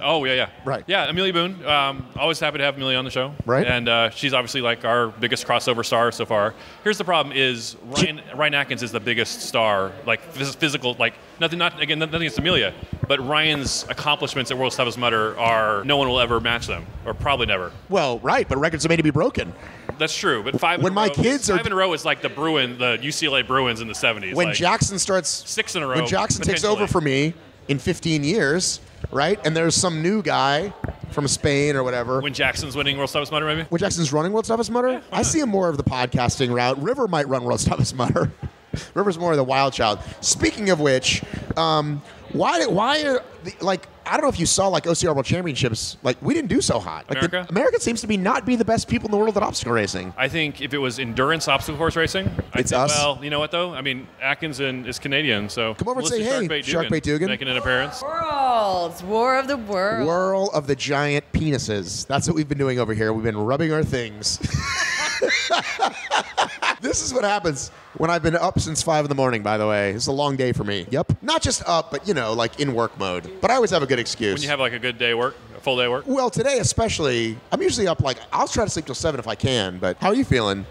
S11: Oh yeah, yeah.
S1: Right.
S11: Yeah, Amelia Boone. Um, always happy to have Amelia on the show.
S1: Right.
S11: And uh, she's obviously like our biggest crossover star so far. Here's the problem: is Ryan Ryan Atkins is the biggest star, like phys- physical, like nothing. Not again, nothing against Amelia, but Ryan's accomplishments at World's Toughest Mudder are no one will ever match them, or probably never.
S1: Well, right, but records are made to be broken.
S11: That's true. But five.
S1: When
S11: in a
S1: my
S11: row,
S1: kids are-
S11: five in a row is like the Bruin, the UCLA Bruins in the '70s.
S1: When
S11: like,
S1: Jackson starts
S11: six in a row.
S1: when Jackson takes over for me in 15 years, right? And there's some new guy from Spain or whatever.
S11: when Jackson's winning World's Toughest Mudder, maybe.
S1: When Jackson's running World's Toughest Mudder, I see him more of the podcasting route. River might run World's Toughest Mudder. (laughs) River's more of the wild child. Speaking of which, um, why why are the, like I don't know if you saw like OCR World Championships. Like we didn't do so hot. Like the-
S11: America?
S1: America seems to be not be the best people in the world at obstacle racing.
S11: I think if it was endurance obstacle course racing, I
S1: It's
S11: think,
S1: us.
S11: Well, you know what though? I mean, Atkins is Canadian, so
S1: Come over and say, hey,
S11: Sharkbait
S1: Sharkbait Dugan.
S11: making an appearance.
S14: Worlds, War of the World.
S1: Whirl of the giant penises. That's what we've been doing over here. We've been rubbing our things. (laughs) this is what happens when I've been up since five in the morning. By the way, it's a long day for me. Yep, not just up, but you know, like in work mode. But I always have a good excuse.
S11: When you have like a good day work, a full day work.
S1: well, today especially, I'm usually up like I'll try to sleep till seven if I can. But how are you feeling?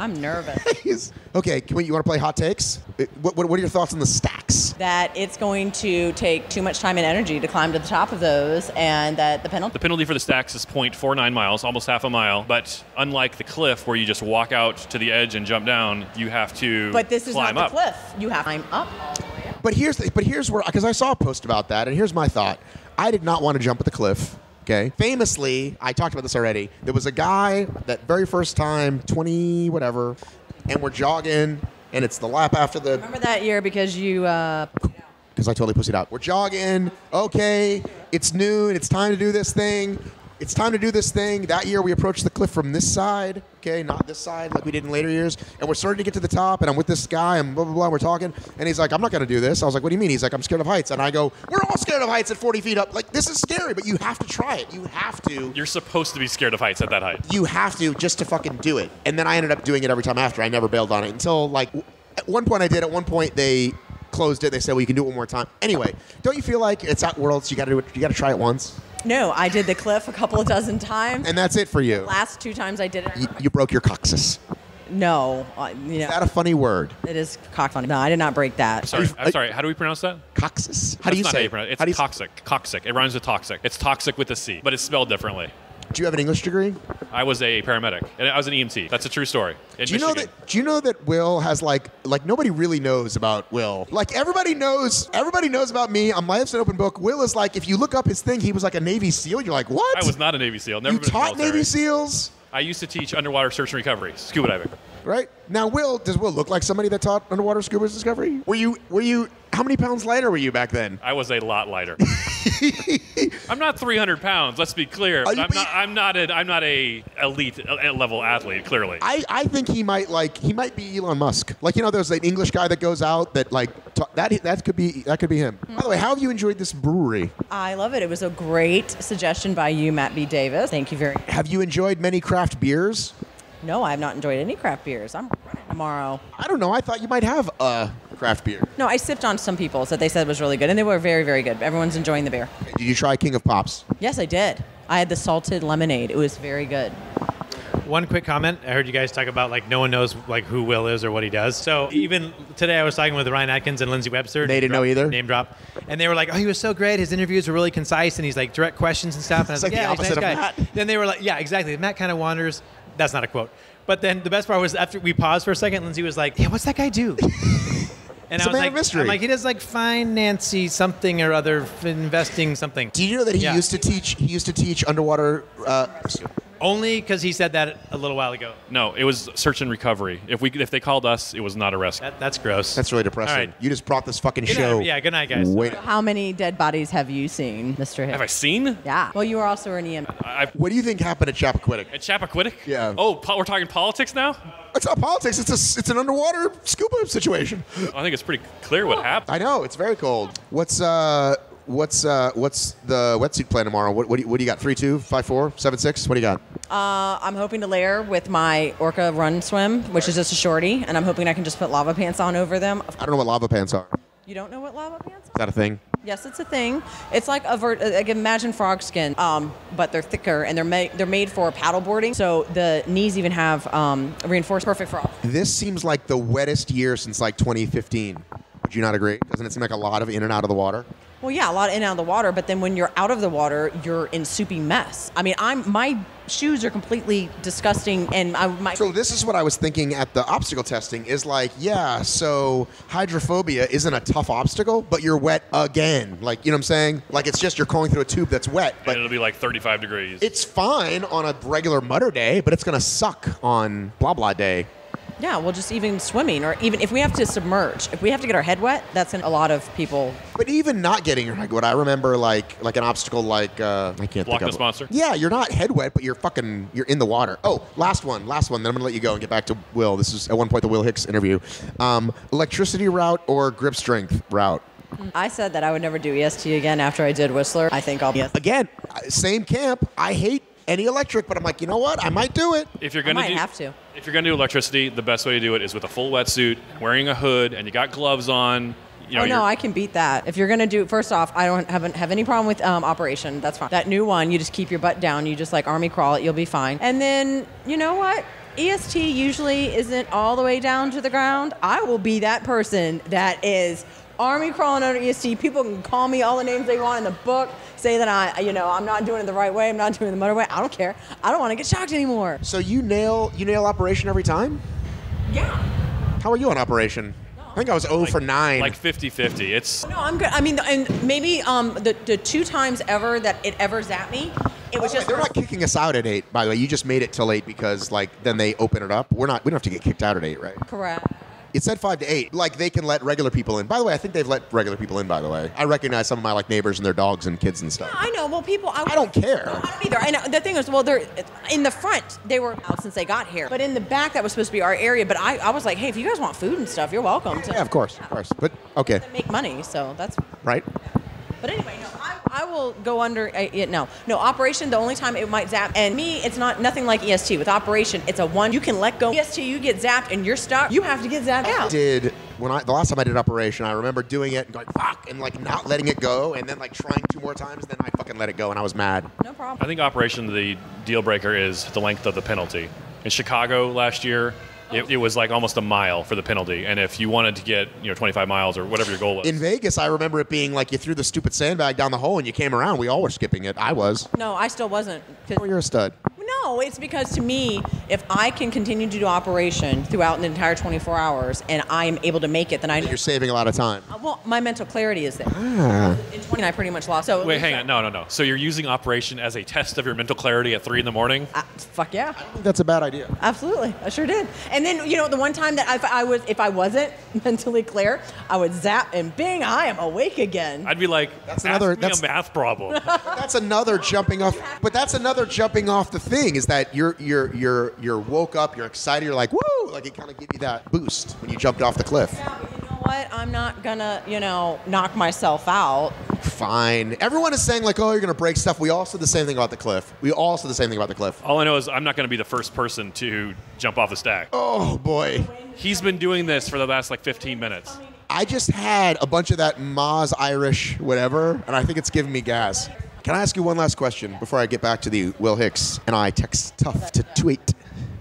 S14: I'm nervous (laughs)
S1: okay, can we, you want to play hot takes? Uh, What, what, what are your thoughts on the stacks?
S14: that it's going to take too much time and energy to climb to the top of those, and that the penalty.
S11: The penalty for the stacks is 0.49 miles, almost half a mile. But unlike the cliff where you just walk out to the edge and jump down, you have to
S14: But this is
S11: climb
S14: not
S11: up.
S14: cliff. You have to climb up.
S1: But here's the, but here's where because I saw a post about that, and here's my thought. I did not want to jump at the cliff. Okay. Famously, I talked about this already. There was a guy that very first time, 20 whatever, and we're jogging, and it's the lap after the
S14: Remember that year because you. Uh,
S1: because I totally pussied out. We're jogging. Okay, it's noon. It's time to do this thing. It's time to do this thing. That year we approached the cliff from this side, okay, not this side like we did in later years. And we're starting to get to the top, and I'm with this guy, and blah, blah, blah. We're talking, and he's like, I'm not going to do this. I was like, What do you mean? He's like, I'm scared of heights. And I go, We're all scared of heights at 40 feet up. Like, this is scary, but you have to try it. You have to.
S11: You're supposed to be scared of heights at that height.
S1: You have to just to fucking do it. And then I ended up doing it every time after. I never bailed on it until, like, at one point I did. At one point they closed it. They said, Well, you can do it one more time. Anyway, don't you feel like it's at Worlds? You got to do it. You got to try it once.
S14: No, I did the cliff a couple of dozen times.
S1: And that's it for you.
S14: Last two times I did it.
S1: You, you broke your coccyx.
S14: No, uh, you know,
S1: Is that a funny word?
S14: it is cock funny. No, I did not break that.
S11: Sorry, I'm sorry. How do we pronounce that?
S1: Coccyx. How do you
S11: not
S1: say?
S11: How you
S1: it?
S11: pronounce it. It's
S1: How do you-
S11: toxic. Toxic. It rhymes with toxic. It's toxic with a C, but it's spelled differently.
S1: Do you have an English degree?
S11: I was a paramedic, and I was an EMT. That's a true story. In
S1: Do you know that? Do you know that Will has like like nobody really knows about Will. Like everybody knows. Everybody knows about me. On Life's an Open Book. Will is like if you look up his thing, he was like a Navy SEAL. You're like, what?
S11: I was not a Navy SEAL. Never
S1: you taught. Navy SEAls,
S11: I used to teach underwater search and recovery, scuba diving.
S1: right? Now, Will does Will look like somebody that taught underwater scuba discovery? Were you? Were you? How many pounds lighter were you back then?
S11: I was a lot lighter. (laughs) I'm not 300 pounds. Let's be clear.
S1: You-
S11: I'm not. I'm not a. I'm not a elite uh, level athlete. Clearly.
S1: I, I think he might like he might be Elon Musk. Like you know, there's an English guy that goes out that like ta- that that could be that could be him. By the way, how have you enjoyed this brewery?
S14: I love it. It was a great suggestion by you, Matt B. Davis. Thank you very much.
S1: Have you enjoyed many craft beers?
S14: No, I have not enjoyed any craft beers. I'm running tomorrow.
S1: I don't know. I thought you might have a craft beer.
S14: No, I sipped on some people's that they said was really good, and they were very, very good. Everyone's enjoying the beer.
S1: Did you try King of Pops?
S14: Yes, I did. I had the salted lemonade. It was very good.
S12: One quick comment. I heard you guys talk about like no one knows like who Will is or what he does. So even today, I was talking with Ryan Atkins and Lindsay Webster.
S1: They didn't know either?
S12: Name drop, and they were like, "Oh, he was so great. His interviews were really concise, and he's like direct questions and stuff." And I was like,
S1: like the
S12: "Yeah, he's a nice guy."
S1: Matt.
S12: Then they were like, "Yeah, exactly. Matt kind of wanders." That's not a quote. But then the best part was after we paused for a second, Lindsay was like, "Yeah, what's that guy do?" (laughs) And
S1: It's
S12: I
S1: a
S12: was like,
S1: mystery.
S12: I'm like, he does like financing something or other, f- investing something.
S1: Do you know that he
S12: Yeah.
S1: used to teach? He used to teach underwater. Uh,
S12: Only because he said that a little while ago.
S11: No, it was search and recovery. If we if they called us, it was not a rescue.
S12: That, that's gross.
S1: that's really depressing.
S12: All right.
S1: You just brought this fucking
S12: Good
S1: show.
S12: night. Yeah, good night, guys.
S1: Wait,
S14: How many dead bodies have you seen, Mr. Hicks?
S11: Have I seen?
S14: Yeah. Well, you were also an EM.
S11: I've,
S1: what do you think happened at Chappaquiddick?
S11: at Chappaquiddick?
S1: Yeah.
S11: Oh, po- we're talking politics now.
S1: It's not politics. It's a it's an underwater scuba situation.
S11: I think it's pretty clear what happened.
S1: I know it's very cold. What's uh what's uh what's the wetsuit plan tomorrow? What what do you, what do you got? Three two five four seven six. What do you got?
S14: Uh, I'm hoping to layer with my Orca Run Swim, which is just a shorty, and I'm hoping I can just put lava pants on over them.
S1: I don't know what lava pants are. Is
S14: You don't know what lava pants are?
S1: that a thing?
S14: Yes, it's a thing. It's like a vert- like imagine frog skin, um, but they're thicker and they're made they're made for paddleboarding. So the knees even have um, reinforced perfect frog.
S1: This seems like the wettest year since like 2015. Would you not agree? Doesn't it seem like a lot of in and out of the water?
S14: Well, yeah, a lot in and out of the water, but then when you're out of the water, you're in soupy mess. I mean, I'm my shoes are completely disgusting, and I my
S1: So this is what I was thinking at the obstacle testing is like, yeah, so hydrophobia isn't a tough obstacle, but you're wet again. Like, you know what I'm saying? Like it's just you're going through a tube that's wet,
S11: And
S1: but
S11: it'll be like 35 degrees.
S1: it's fine on a regular Mudder day, but it's gonna suck on blah blah day.
S14: Yeah, well, just even swimming, or even if we have to submerge, if we have to get our head wet, that's in a lot of people.
S1: But even not getting your head wet, I remember like like an obstacle like uh, I can't
S11: Loch
S1: think of
S11: Ness
S1: it.
S11: Monster?
S1: Yeah, you're not head wet, but you're fucking you're in the water. Oh, last one, last one. Then I'm gonna let you go and get back to Will. This is at one point the Will Hicks interview. Um, electricity route or grip strength route?
S14: I said that I would never do EST again after I did Whistler. I think I'll. Yes.
S1: Again, uh, same camp. I hate any electric, but I'm like, you know what? I might do it.
S11: if you're gonna
S14: might
S11: do,
S14: have to.
S11: If you're gonna do electricity, the best way to do it is with a full wetsuit, wearing a hood, and you got gloves on. You know,
S14: oh no, I can beat that. If you're gonna do, first off, I don't haven't have any problem with um, operation. That's fine. That new one, you just keep your butt down. You just like army crawl it. You'll be fine. And then you know what? EST usually isn't all the way down to the ground. I will be that person that is army crawling under EST. People can call me all the names they want in the book. Say that I, you know, I'm not doing it the right way. I'm not doing it the motorway. I don't care. I don't want to get shocked anymore.
S1: So you nail you nail operation every time?
S14: Yeah.
S1: How are you on operation? I think I was 0 for 9.
S11: like 50-50. It's
S14: No, I'm good. I mean, and maybe um, the the two times ever that it ever zapped me, it was just
S1: They're not kicking us out at 8, by the way. You just made it till 8 because like then they open it up. We're not we don't have to get kicked out at 8, right?
S14: correct.
S1: It said five to eight. Like they can let regular people in. By the way, I think they've let regular people in. By the way, I recognize some of my like neighbors and their dogs and kids and stuff.
S14: I know. Well, people. I,
S1: I don't care.
S14: I don't either. And. Uh, the thing is, well, they're in the front. They were out since they got here, but in the back, that was supposed to be our area. But I, I was like, hey, if you guys want food and stuff, you're welcome to
S1: Yeah, of course, of course. But okay,
S14: make money. So that's.
S1: right?
S14: But anyway, no, I, I will go under. Uh, it, no, no. Operation. The only time it might zap, and me, it's not nothing like EST. With Operation, it's a one. You can let go. EST, you get zapped and you're stuck. You have to get zapped out.
S1: Did when I the last time I did operation, I remember doing it and going fuck and like not letting it go, and then like trying two more times, then I fucking let it go, and I was mad.
S14: No problem.
S11: I think Operation the deal breaker is the length of the penalty. In Chicago last year, it, it was like almost a mile for the penalty, and if you wanted to get you know 25 miles or whatever your goal was,
S1: In Vegas, I remember it being like you threw the stupid sandbag down the hole and you came around. We all were skipping it. I was.
S14: No, I still wasn't.
S1: Oh, you're a stud.
S14: No, it's because to me, if I can continue to do operation throughout an entire 24 hours and I'm able to make it, then I
S1: You're saving a lot of time.
S14: well, my mental clarity is there.
S1: Ah.
S14: In 20, I pretty much lost. So
S11: Wait, hang on. No, no, no. So you're using Operation as a test of your mental clarity at three in the morning?
S14: Fuck yeah.
S1: I think that's a bad idea.
S14: Absolutely, I sure did. And then you know the one time that if I was if I wasn't (laughs) mentally clear, I would zap and bing, I am awake again.
S11: I'd be like,
S1: That's
S11: ask
S1: another-
S11: me
S1: that's-
S11: a math problem. (laughs)
S1: That's another jumping off. But that's another jumping off the thing is that you're you're you're you're woke up, you're excited, you're like woo, like it kind of give you that boost when you jumped off the cliff.
S14: Yeah, You know what? I'm not gonna you know knock myself out.
S1: Fine. Everyone is saying like, oh, you're gonna break stuff. We all said the same thing about the cliff. We all said the same thing about the cliff.
S11: All I know is I'm not going to be the first person to jump off the stack.
S1: Oh boy.
S11: He's been doing this for the last like 15 minutes.
S1: I just had a bunch of that Moz Irish whatever, and I think it's giving me gas. Can I ask you one last question before I get back to the Will Hicks and I text tough to tweet,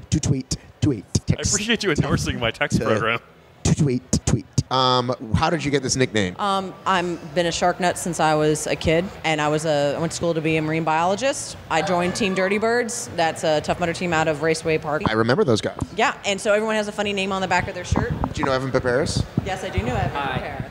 S1: to tweet, tweet.
S11: Text, I appreciate you endorsing my text
S1: to-
S11: program.
S1: To tweet, to tweet. Um, how did you get this nickname?
S14: Um, I've been a shark nut since I was a kid, and I was a I went to school to be a marine biologist. I joined Team Dirty Birds. That's a tough mudder team out of Raceway Park.
S1: I remember those guys.
S14: Yeah, and so everyone has a funny name on the back of their shirt.
S1: Do you know Evan Perperis?
S14: Yes, I do know Evan Paris.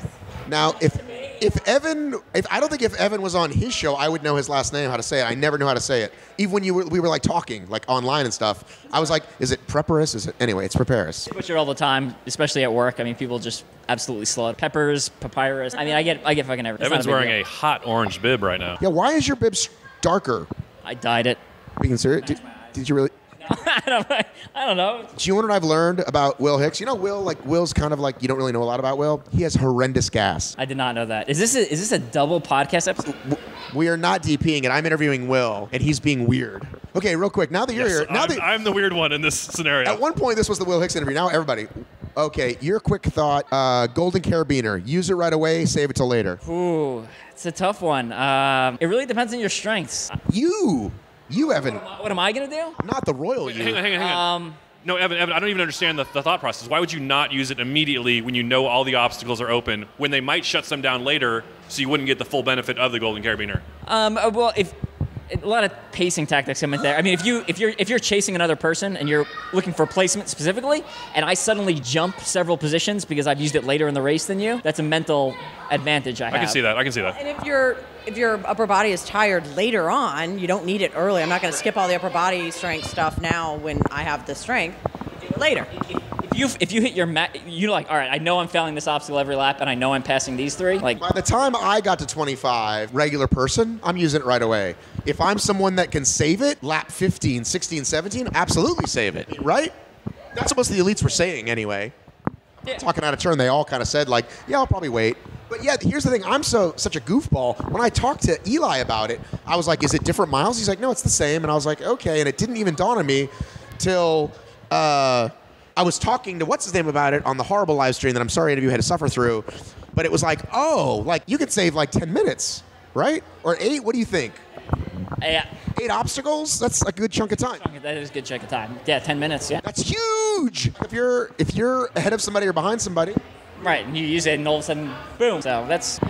S1: Now, if if Evan, if I don't think if Evan was on his show, I would know his last name, how to say it. I never knew how to say it. Even when you were, we were like talking, like online and stuff. I was like, is it Preparis? Is it anyway? It's Preparis.
S15: butcher all the time, especially at work. I mean, people just absolutely slow. Peppers, papyrus. I mean, I get I get fucking everything. It's
S11: Evan's
S15: a big
S11: wearing a hot orange bib right now.
S1: Yeah. Why is your bib darker?
S15: I dyed it.
S1: Being serious? Did, did you really? (laughs)
S15: I don't know.
S1: Do you know what I've learned about Will Hicks? You know, Will, like Will's kind of like you don't really know a lot about Will. He has horrendous gas.
S15: I did not know that. Is this a, is this a double podcast episode?
S1: We are not DPing it. I'm interviewing Will, and he's being weird. Okay, real quick. Now that you're
S11: Yes,
S1: here, now
S11: I'm,
S1: that
S11: I'm the weird one in this scenario.
S1: At one point, this was the Will Hicks interview. Now, everybody. Okay, your quick thought uh, Golden Carabiner. Use it right away, save it till later.
S15: Ooh, it's a tough one. Um, it really depends on your strengths.
S1: You, you, Evan.
S15: What am I gonna do?
S1: Not the royal you.
S11: Hang on, hang on, hang on.
S15: Um,
S11: no, Evan, Evan, I don't even understand the, the thought process. Why would you not use it immediately when you know all the obstacles are open, when they might shut some down later, so you wouldn't get the full benefit of the Golden Carabiner?
S15: Um, uh, well, if a lot of pacing tactics come in there. I mean, if you if you're if you're chasing another person and you're looking for placement specifically, and I suddenly jump several positions because I've used it later in the race than you, that's a mental advantage I have.
S11: I can see that. I can see that.
S14: And if your if your upper body is tired later on, you don't need it early. I'm not going to skip all the upper body strength stuff now when I have the strength. Later.
S15: If you if you hit your mat, you're like, all right, I know I'm failing this obstacle every lap, and I know I'm passing these three. Like,
S1: By the time I got to 25, regular person, I'm using it right away. If I'm someone that can save it, lap 15, 16, 17, absolutely save it, right? That's what most of the elites were saying anyway. Talking out of turn, they all kind of said like, "Yeah, I'll probably wait." But yeah, here's the thing: I'm so such a goofball. When I talked to Eli about it, I was like, "Is it different miles?" He's like, "No, it's the same." And I was like, "Okay." And it didn't even dawn on me till uh, I was talking to what's his name about it on the horrible live stream that I'm sorry any of you had to suffer through. But it was like, oh, like you could save like 10 minutes, right? Or eight? What do you think?
S15: yeah,
S1: Eight obstacles? That's a good chunk of time.
S15: that is a good chunk of time. Yeah, ten minutes. Yeah,
S1: That's huge. If you're if you're ahead of somebody or behind somebody,
S15: right. And you use it, and all of a sudden, boom. So that's.
S1: all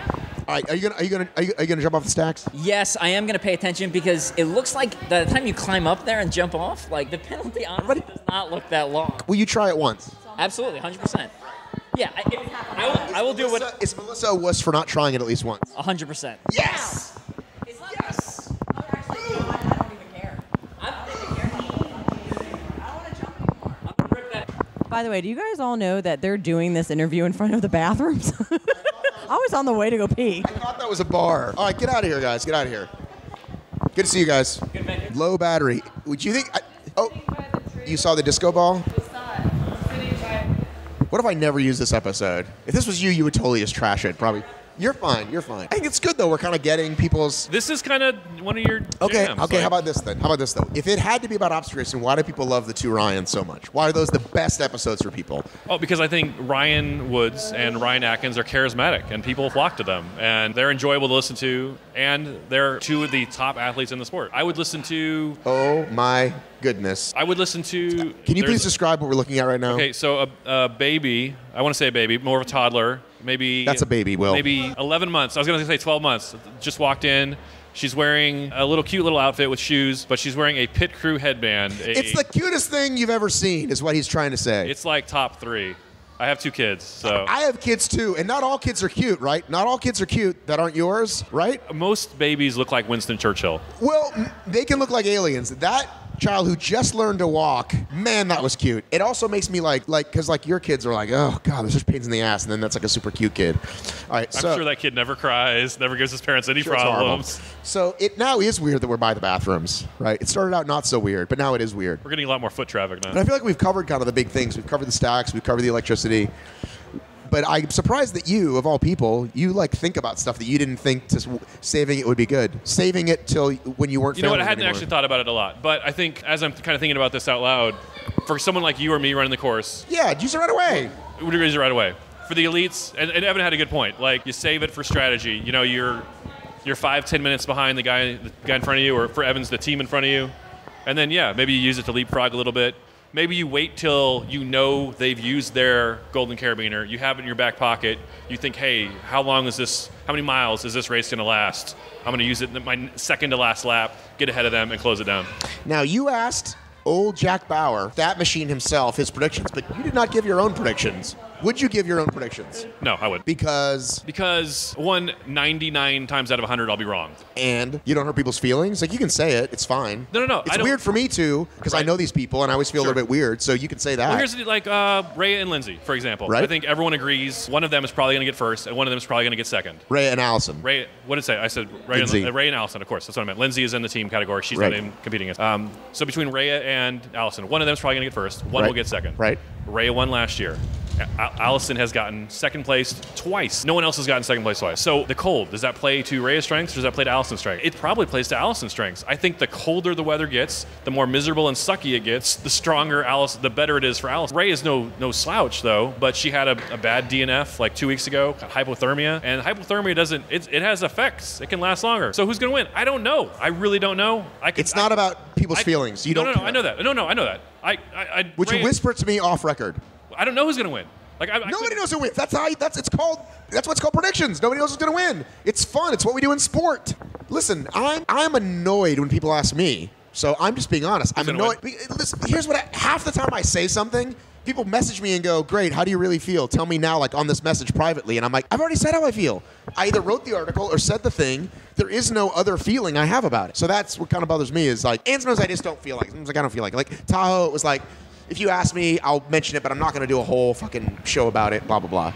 S1: right, are you gonna are you gonna are you, are you gonna jump off the stacks?
S15: Yes, I am going to pay attention because it looks like by the time you climb up there and jump off, like the penalty honestly does not look that long.
S1: Will you try it once?
S15: Absolutely, 100%. Yeah, I, if- I will, I will do what.
S1: Is Melissa a wuss for not trying it at least once?
S15: 100%.
S1: Yes.
S14: By the way, do you guys all know that they're doing this interview in front of the bathrooms? (laughs) I was on the way to go pee.
S1: I thought that was a bar. All right, get out of here, guys. Get out of here. Good to see you guys. Low battery. Would you think? I, oh, you saw the disco ball? What if I never use this episode? If this was you, you would totally just trash it. Probably. You're fine. You're fine. I think it's good though. We're kind of getting people's.
S11: This is kind of one of your
S1: Okay.
S11: jams,
S1: okay.
S11: like-
S1: How about this then? How about this though? If it had to be about obstacle racing, why do people love the two Ryans so much? Why are those the best episodes for people?
S11: Oh, because I think Ryan Woods and Ryan Atkins are charismatic, and people flock to them, and they're enjoyable to listen to, and they're two of the top athletes in the sport. I would listen to.
S1: Oh my goodness.
S11: I would listen to.
S1: Can you please describe what we're looking at right now?
S11: Okay, so a, a baby. I want to say a baby, more of a toddler. Maybe
S1: That's a baby, Will.
S11: Maybe 11 months. I was going to say 12 months. Just walked in. She's wearing a little cute little outfit with shoes, but she's wearing a pit crew headband. a-
S1: It's the cutest thing you've ever seen, is what he's trying to say.
S11: It's like top three. I have two kids, so
S1: I have kids too, and not all kids are cute, right? Not all kids are cute that aren't yours, right?
S11: most babies look like Winston Churchill.
S1: Well, they can look like aliens. That child who just learned to walk, man, that was cute. It also makes me like, like, because like your kids are like, oh god, there's just pains in the ass, and then that's like a super cute kid. All right,
S11: I'm
S1: so
S11: sure that kid never cries, never gives his parents any
S1: Sure,
S11: problems.
S1: So it now is weird that we're by the bathrooms, right? It started out not so weird, but now it is weird.
S11: We're getting a lot more foot traffic now.
S1: And I feel like we've covered kind of the big things. We've covered the stacks, we've covered the electricity. But I'm surprised that you, of all people, you like think about stuff that you didn't think to saving it would be good. Saving it till when you weren't.
S11: You know what? I hadn't
S1: anymore.
S11: actually thought about it a lot, but I think as I'm kind of thinking about this out loud, for someone like you or me running the course,
S1: Yeah, use it right away.
S11: would use it right away. For the elites, and, and Evan had a good point. Like you save it for strategy. You know, you're you're five ten minutes behind the guy the guy in front of you, or for Evans the team in front of you, and then yeah, maybe you use it to leapfrog a little bit. Maybe you wait till you know they've used their golden carabiner. You have it in your back pocket. You think, hey, how long is this? How many miles is this race going to last? I'm going to use it in my second to last lap, get ahead of them, and close it down.
S1: Now you asked old Jack Bauer, that machine himself, his predictions, but you did not give your own predictions. Would you give your own predictions?
S11: No, I would.
S1: Because
S11: Because one, 99 times out of 100, I'll be wrong.
S1: and you don't hurt people's feelings. Like you can say it, it's fine.
S11: No, no, no,
S1: It's weird for me too because I know these people and I always feel a little bit weird. So you can say that.
S11: Well, here's like uh, Ray and Lindsay, for example.
S1: Right.
S11: I think everyone agrees one of them is probably going to get first, and one of them is probably going to get second.
S1: Ray and Allison.
S11: Ray, what did it say? I said Ray
S1: Lindsay.
S11: and, uh, Ray and Allison, of course. That's what I meant. Lindsay is in the team category. She's
S1: Right.
S11: not in competing against. Um, so between Ray and Allison, one of them is probably going to get first. One
S1: Right.
S11: will get second.
S1: Right.
S11: Ray won last year. Allison has gotten second place twice. No one else has gotten second place twice. So the cold, does that play to Ray's strengths or does that play to Allison's strengths? It probably plays to Allison's strengths. I think the colder the weather gets, the more miserable and sucky it gets, the stronger Alice, the better it is for Allison. Ray is no no slouch though, but she had a, a bad DNF like two weeks ago, hypothermia, and hypothermia doesn't. It, it has effects. It can last longer. So who's going to win? I don't know. I really don't know. I could,
S1: It's not about people's
S11: I-
S1: feelings. You
S11: no,
S1: don't.
S11: no, no. I know that. No, no. I know that. I, I, I
S1: Would you whisper it to me off record?
S11: I don't know who's going to win. Like I, I
S1: Nobody knows who wins. That's how. That's it's called. That's what's called predictions. Nobody knows who's going to win. It's fun. It's what we do in sport. Listen, I'm I'm annoyed when people ask me. So I'm just being honest. I'm annoyed. Be- Listen, here's what. I, half the time I say something, people message me and go, "Great. How do you really feel? Tell me now, like on this message privately." And I'm like, I've already said how I feel. I either wrote the article or said the thing. There is no other feeling I have about it. So that's what kind of bothers me. Is like, and sometimes I just don't feel like. it. Sometimes like I don't feel like. Like Tahoe, it was like. If you ask me, I'll mention it, but I'm not going to do a whole fucking show about it. Blah blah blah.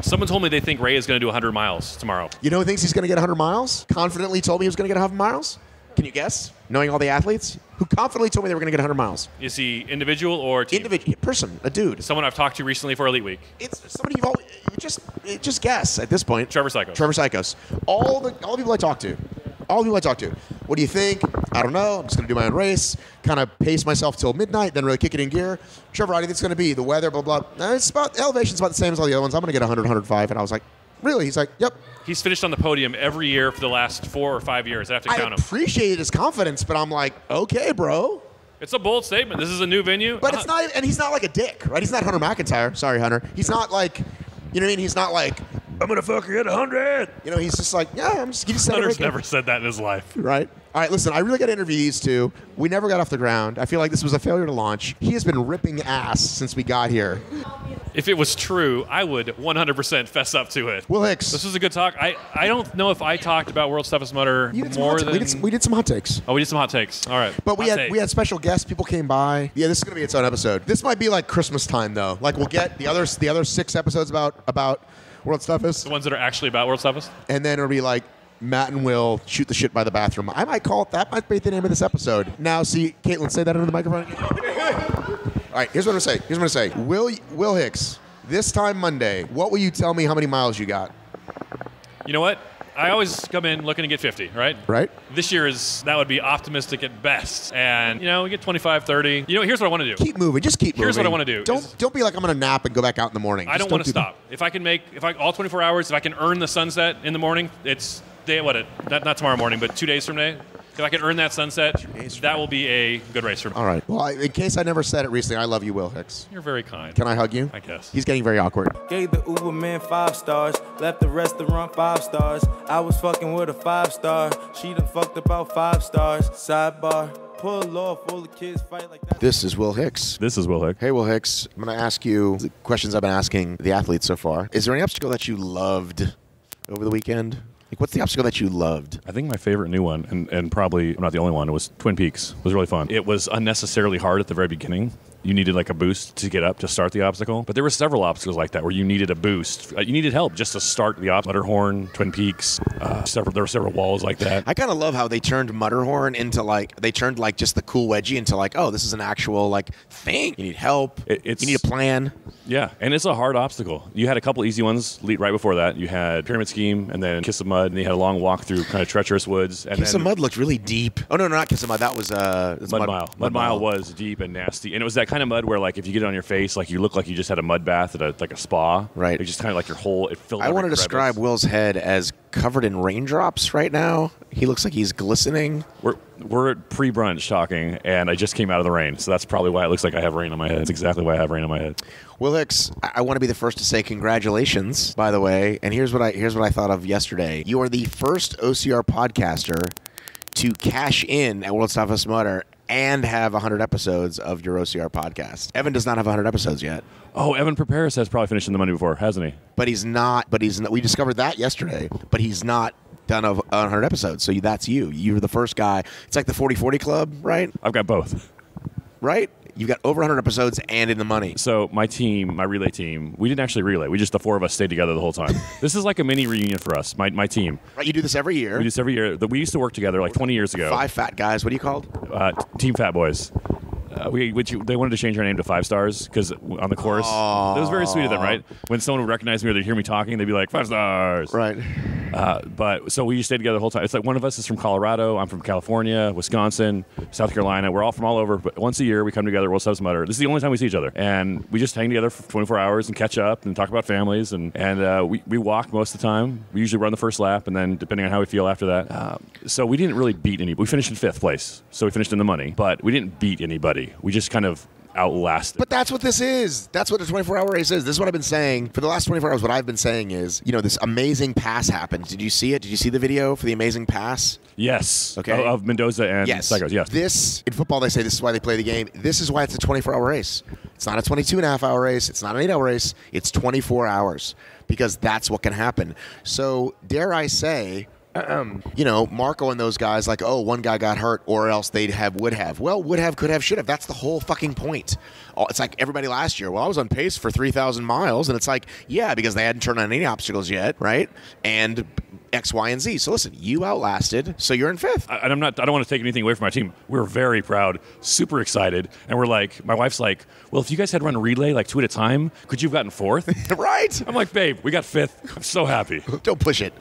S11: Someone told me they think Ray is going to do 100 miles tomorrow.
S1: You know who thinks he's going to get 100 miles? Confidently told me he was going to get 100 miles? Can you guess? Knowing all the athletes? Who confidently told me they were going to get 100 miles?
S11: Is he individual or team?
S1: Individual person, a dude.
S11: Someone I've talked to recently for Elite Week.
S1: It's somebody you've always just just guess at this point.
S11: Trevor Cichosz.
S1: Trevor Cichosz. All the all the people I talk to. All the people I talk to. What do you think? I don't know. I'm just going to do my own race, kind of pace myself till midnight, then really kick it in gear. Trevor, how do you think it's going to be? The weather, blah, blah. It's about, elevation's about the same as all the other ones. I'm going to get 100, 105. And I was like, really? He's like, yep.
S11: He's finished on the podium every year for the last four or five years. I have to
S1: I
S11: count him.
S1: appreciated his confidence, but I'm like, okay, bro.
S11: It's a bold statement. This is a new venue.
S1: But
S11: Uh,
S1: it's not, and he's not like a dick, right? He's not Hunter McIntyre. Sorry, Hunter. He's not like, you know what I mean? He's not like, I'm gonna fucking hit hundred. You know, he's just like, yeah, I'm just. He just said it
S11: Hunter's never said that in his life.
S1: Right. All right. Listen, I really got to interview these two. We never got off the ground. I feel like this was a failure to launch. He has been ripping ass since we got here.
S16: If it was true, I would 100% fess up to it.
S1: Will Hicks.
S16: This was a good talk. I, I don't know if I talked about World's Toughest Mudder
S1: You did some
S16: more
S1: hot ta-
S16: than
S1: we, did some, we did some hot takes.
S16: Oh, we did some hot takes. All right.
S1: But we
S16: Hot
S1: had
S16: take.
S1: we had special guests. People came by. Yeah, this is gonna be its own episode. This might be like Christmas time though. Like we'll get the other the other six episodes about about World's Toughest,
S16: the ones that are actually about World's Toughest.
S1: and then it'll be like Matt and Will shoot the shit by the bathroom. I might call it that. Might be the name of this episode. Now, see, Caitlin, say that into the microphone. (laughs) All right, here's what I'm gonna say. Here's what I'm gonna say. Will Will Hicks, this time Monday, what will you tell me how many miles you got?
S16: You know what? I always come in looking to get 50, right?
S1: Right.
S16: This year is that would be optimistic at best. And you know, we get 25, 30. You know, here's what I want to do.
S1: Keep moving. Just keep moving.
S16: Here's
S1: moving.
S16: what I wanna do
S1: Don't don't be like I'm gonna nap and go back out in the morning.
S16: I
S1: Just
S16: don't want to
S1: do that.
S16: stop. If I can make if I all 24 hours, if I can earn the sunset in the morning, it's day what it not, not tomorrow morning, but 2 days from today. If I can earn that sunset, that will be a good race for me.
S1: All right. Well, I, in case I never said it recently, I love you, Will Hicks.
S16: You're very kind.
S1: Can I hug you?
S16: I guess.
S1: He's getting very awkward.
S17: Gave the Uber man five stars, left the restaurant five stars. I was fucking with a five star, she done fucked about five stars. Sidebar, pull off, all the kids fight like that.
S1: This is Will Hicks.
S16: This is Will Hicks.
S1: Hey, Will Hicks. I'm going to ask you the questions I've been asking the athletes so far. Is there any obstacle that you loved over the weekend? Like, what's the obstacle that you loved?
S16: I think my favorite new one, and, and probably not the only one, was Twin Peaks. It was really fun. It was unnecessarily hard at the very beginning. You needed like a boost to get up to start the obstacle. But there were several obstacles like that where you needed a boost. Uh, You needed help just to start the obstacle. Mudderhorn, Twin Peaks, uh, several, there were several walls like that.
S1: I kind of love how they turned Mudderhorn into like they turned like just the cool wedgie into like oh this is an actual like thing. You need help.
S16: it's,
S1: you need a plan.
S16: Yeah, and it's a hard obstacle. You had a couple easy ones lead right before that. You had Pyramid Scheme and then Kiss of Mud, and you had a long walk through kind of treacherous woods. And
S1: Kiss
S16: then
S1: of Mud looked really deep. Oh no, no, not Kiss of Mud. That was uh it's
S16: Mud, Mile. Mud, Mile was deep and nasty, and it was that kind of mud where, like, if you get it on your face, like you look like you just had a mud bath at a, like a spa.
S1: Right.
S16: It just kind of like your whole it filled.
S1: I want to
S16: crevice.
S1: describe Will's head as covered in raindrops right now. He looks like he's glistening.
S16: We're we're at pre-brunch talking, and I just came out of the rain, so that's probably why it looks like I have rain on my head. That's exactly why I have rain on my head.
S1: Will Hicks, I, I want to be the first to say congratulations, by the way. And here's what I here's what I thought of yesterday. You are the first OCR podcaster to cash in at World's Toughest Mudder and have 100 episodes of your OCR podcast. Evan does not have 100 episodes yet.
S16: Oh, Evan Perperis has probably finished in the money before, hasn't he?
S1: But he's not. But he's. Not, we discovered that yesterday. But he's not done a 100 episodes. So that's you. You're the first guy. It's like the 40-40 club, right?
S16: I've got both.
S1: Right. You got over 100 episodes and in the money.
S16: So my team, my relay team, we didn't actually relay. We just the four of us stayed together the whole time. (laughs) this is like a mini reunion for us. My my team.
S1: Right. You do this every year.
S16: We do this every year. We used to work together like 20 years ago.
S1: Five fat guys. What are you called?
S16: uh, Team Fat Boys. Uh, we, which you, they wanted to change our name to Five Stars because on the course, it was very sweet of them, right? When someone would recognize me or they'd hear me talking, they'd be like Five Stars,
S1: right?
S16: Uh, but so we stayed together the whole time. It's like one of us is from Colorado, I'm from California, Wisconsin, South Carolina. We're all from all over. But once a year, we come together. World Subs Mudder. This is the only time we see each other, and we just hang together for 24 hours and catch up and talk about families. And and uh, we we walk most of the time. We usually run the first lap, and then depending on how we feel after that. Um, so we didn't really beat any. We finished in fifth place, so we finished in the money, but we didn't beat anybody. We just kind of outlasted.
S1: But that's what this is. That's what the 24 hour race is. This is what I've been saying for the last 24 hours. What I've been saying is, you know, this amazing pass happened. Did you see it? Did you see the video for the amazing pass?
S16: Yes.
S1: Okay.
S16: Of, of Mendoza and
S1: yes.
S16: Cichosz. Yes.
S1: This, in football, they say this is why they play the game. This is why it's a 24 hour race. It's not a 22 and a half hour race. It's not an eight hour race. It's 24 hours because that's what can happen. So, dare I say, Uh-uh. you know, Marco and those guys, like, oh, one guy got hurt, or else they'd have, would have. Well, would have, could have, should have. That's the whole fucking point. Oh, It's like everybody last year. Well, I was on pace for 3,000 miles. And it's like, yeah, because they hadn't turned on any obstacles yet, right? And X, Y, and Z. So listen, you outlasted, so you're in fifth.
S16: I- and I'm not. I don't want to take anything away from my team. We're very proud, super excited, and we're like, my wife's like, well, if you guys had run a relay like two at a time, could you have gotten fourth? (laughs)
S1: right.
S16: I'm like, babe, we got fifth. I'm so happy.
S1: Don't push it.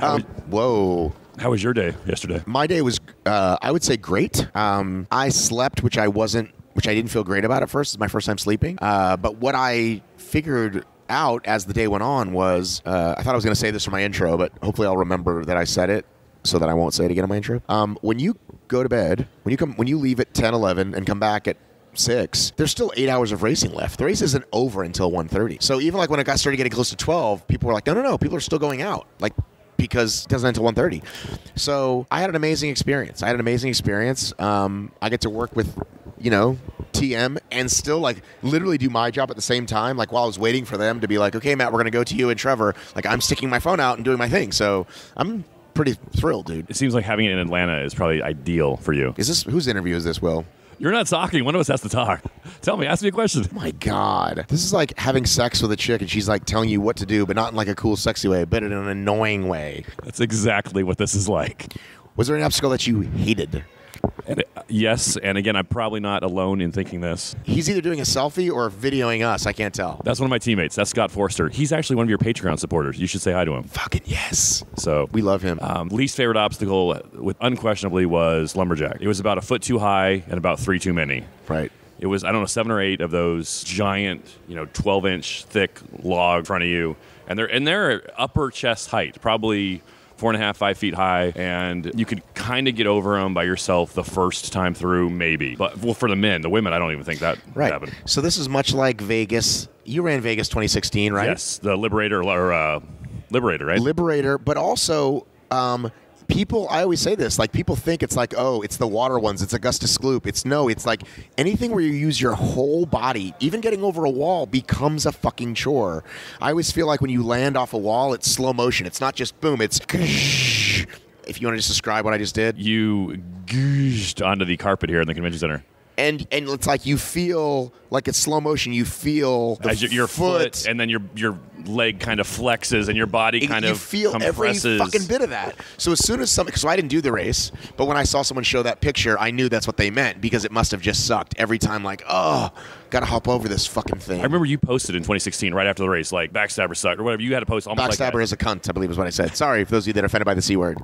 S1: Um, whoa.
S16: How was your day yesterday?
S1: My day was, uh, I would say, great. Um, I slept, which I wasn't, which I didn't feel great about at first. It's my first time sleeping. Uh, but what I figured out as the day went on was, uh, I thought I was going to say this for my intro, but hopefully I'll remember that I said it so that I won't say it again in my intro. Um, when you go to bed, when you come, when you leave at 10, 11 and come back at six, there's still eight hours of racing left. The race isn't over until 1.30. So even like when it got started getting close to 12, people were like, no, no, no, people are still going out. Like, because it doesn't end until 1.30. So I had an amazing experience. I had an amazing experience. Um, I get to work with, you know, TM and still like literally do my job at the same time. Like while I was waiting for them to be like, okay, Matt, we're gonna go to you and Trevor. Like I'm sticking my phone out and doing my thing. So I'm pretty thrilled, dude.
S16: It seems like having it in Atlanta is probably ideal for you.
S1: Is this whose interview is this, Will?
S16: You're not talking. One of us has to talk. Tell me. Ask me a question.
S1: My God, this is like having sex with a chick and she's like telling you what to do, but not in like a cool, sexy way, but in an annoying way.
S16: That's exactly what this is like.
S1: Was there an obstacle that you hated?
S16: And, uh, yes, and again, I'm probably not alone in thinking this.
S1: He's either doing a selfie or videoing us. I can't tell.
S16: That's one of my teammates. That's Scott Forster. He's actually one of your Patreon supporters. You should say hi to him.
S1: Fucking yes.
S16: So
S1: we love him.
S16: Um, least favorite obstacle, with unquestionably, was lumberjack. It was about a foot too high and about three too many.
S1: Right.
S16: It was I don't know seven or eight of those giant, you know, 12 inch thick log in front of you, and they're and they're upper chest height, probably four and a half, five feet high, and you could kind of get over them by yourself the first time through, maybe. But well, for the men, the women, I don't even think that
S1: Right.
S16: happened.
S1: So this is much like Vegas. You ran Vegas 2016, right?
S16: Yes, the Liberator or uh, Liberator, right?
S1: Liberator, but also um, people. I always say this: like people think it's like, oh, it's the water ones, it's Augustus Gloop. It's no, it's like anything where you use your whole body. Even getting over a wall becomes a fucking chore. I always feel like when you land off a wall, it's slow motion. It's not just boom. It's (laughs) if you want to just describe what I just did.
S16: You gooshed onto the carpet here in the convention center.
S1: And and it's like you feel like it's slow motion. You feel
S16: As your, your foot, and then your your leg kind of flexes, and your body kind of
S1: you
S16: of
S1: feel
S16: compresses.
S1: every fucking bit of that. So as soon as something, because I didn't do the race, but when I saw someone show that picture, I knew that's what they meant because it must have just sucked every time. Like, oh, gotta hop over this fucking thing.
S16: I remember you posted in 2016, right after the race, like backstabber sucked or whatever. You had to post almost like.
S1: Backstabber is a cunt, I believe is what I said. Sorry for those of you that are offended by the c word.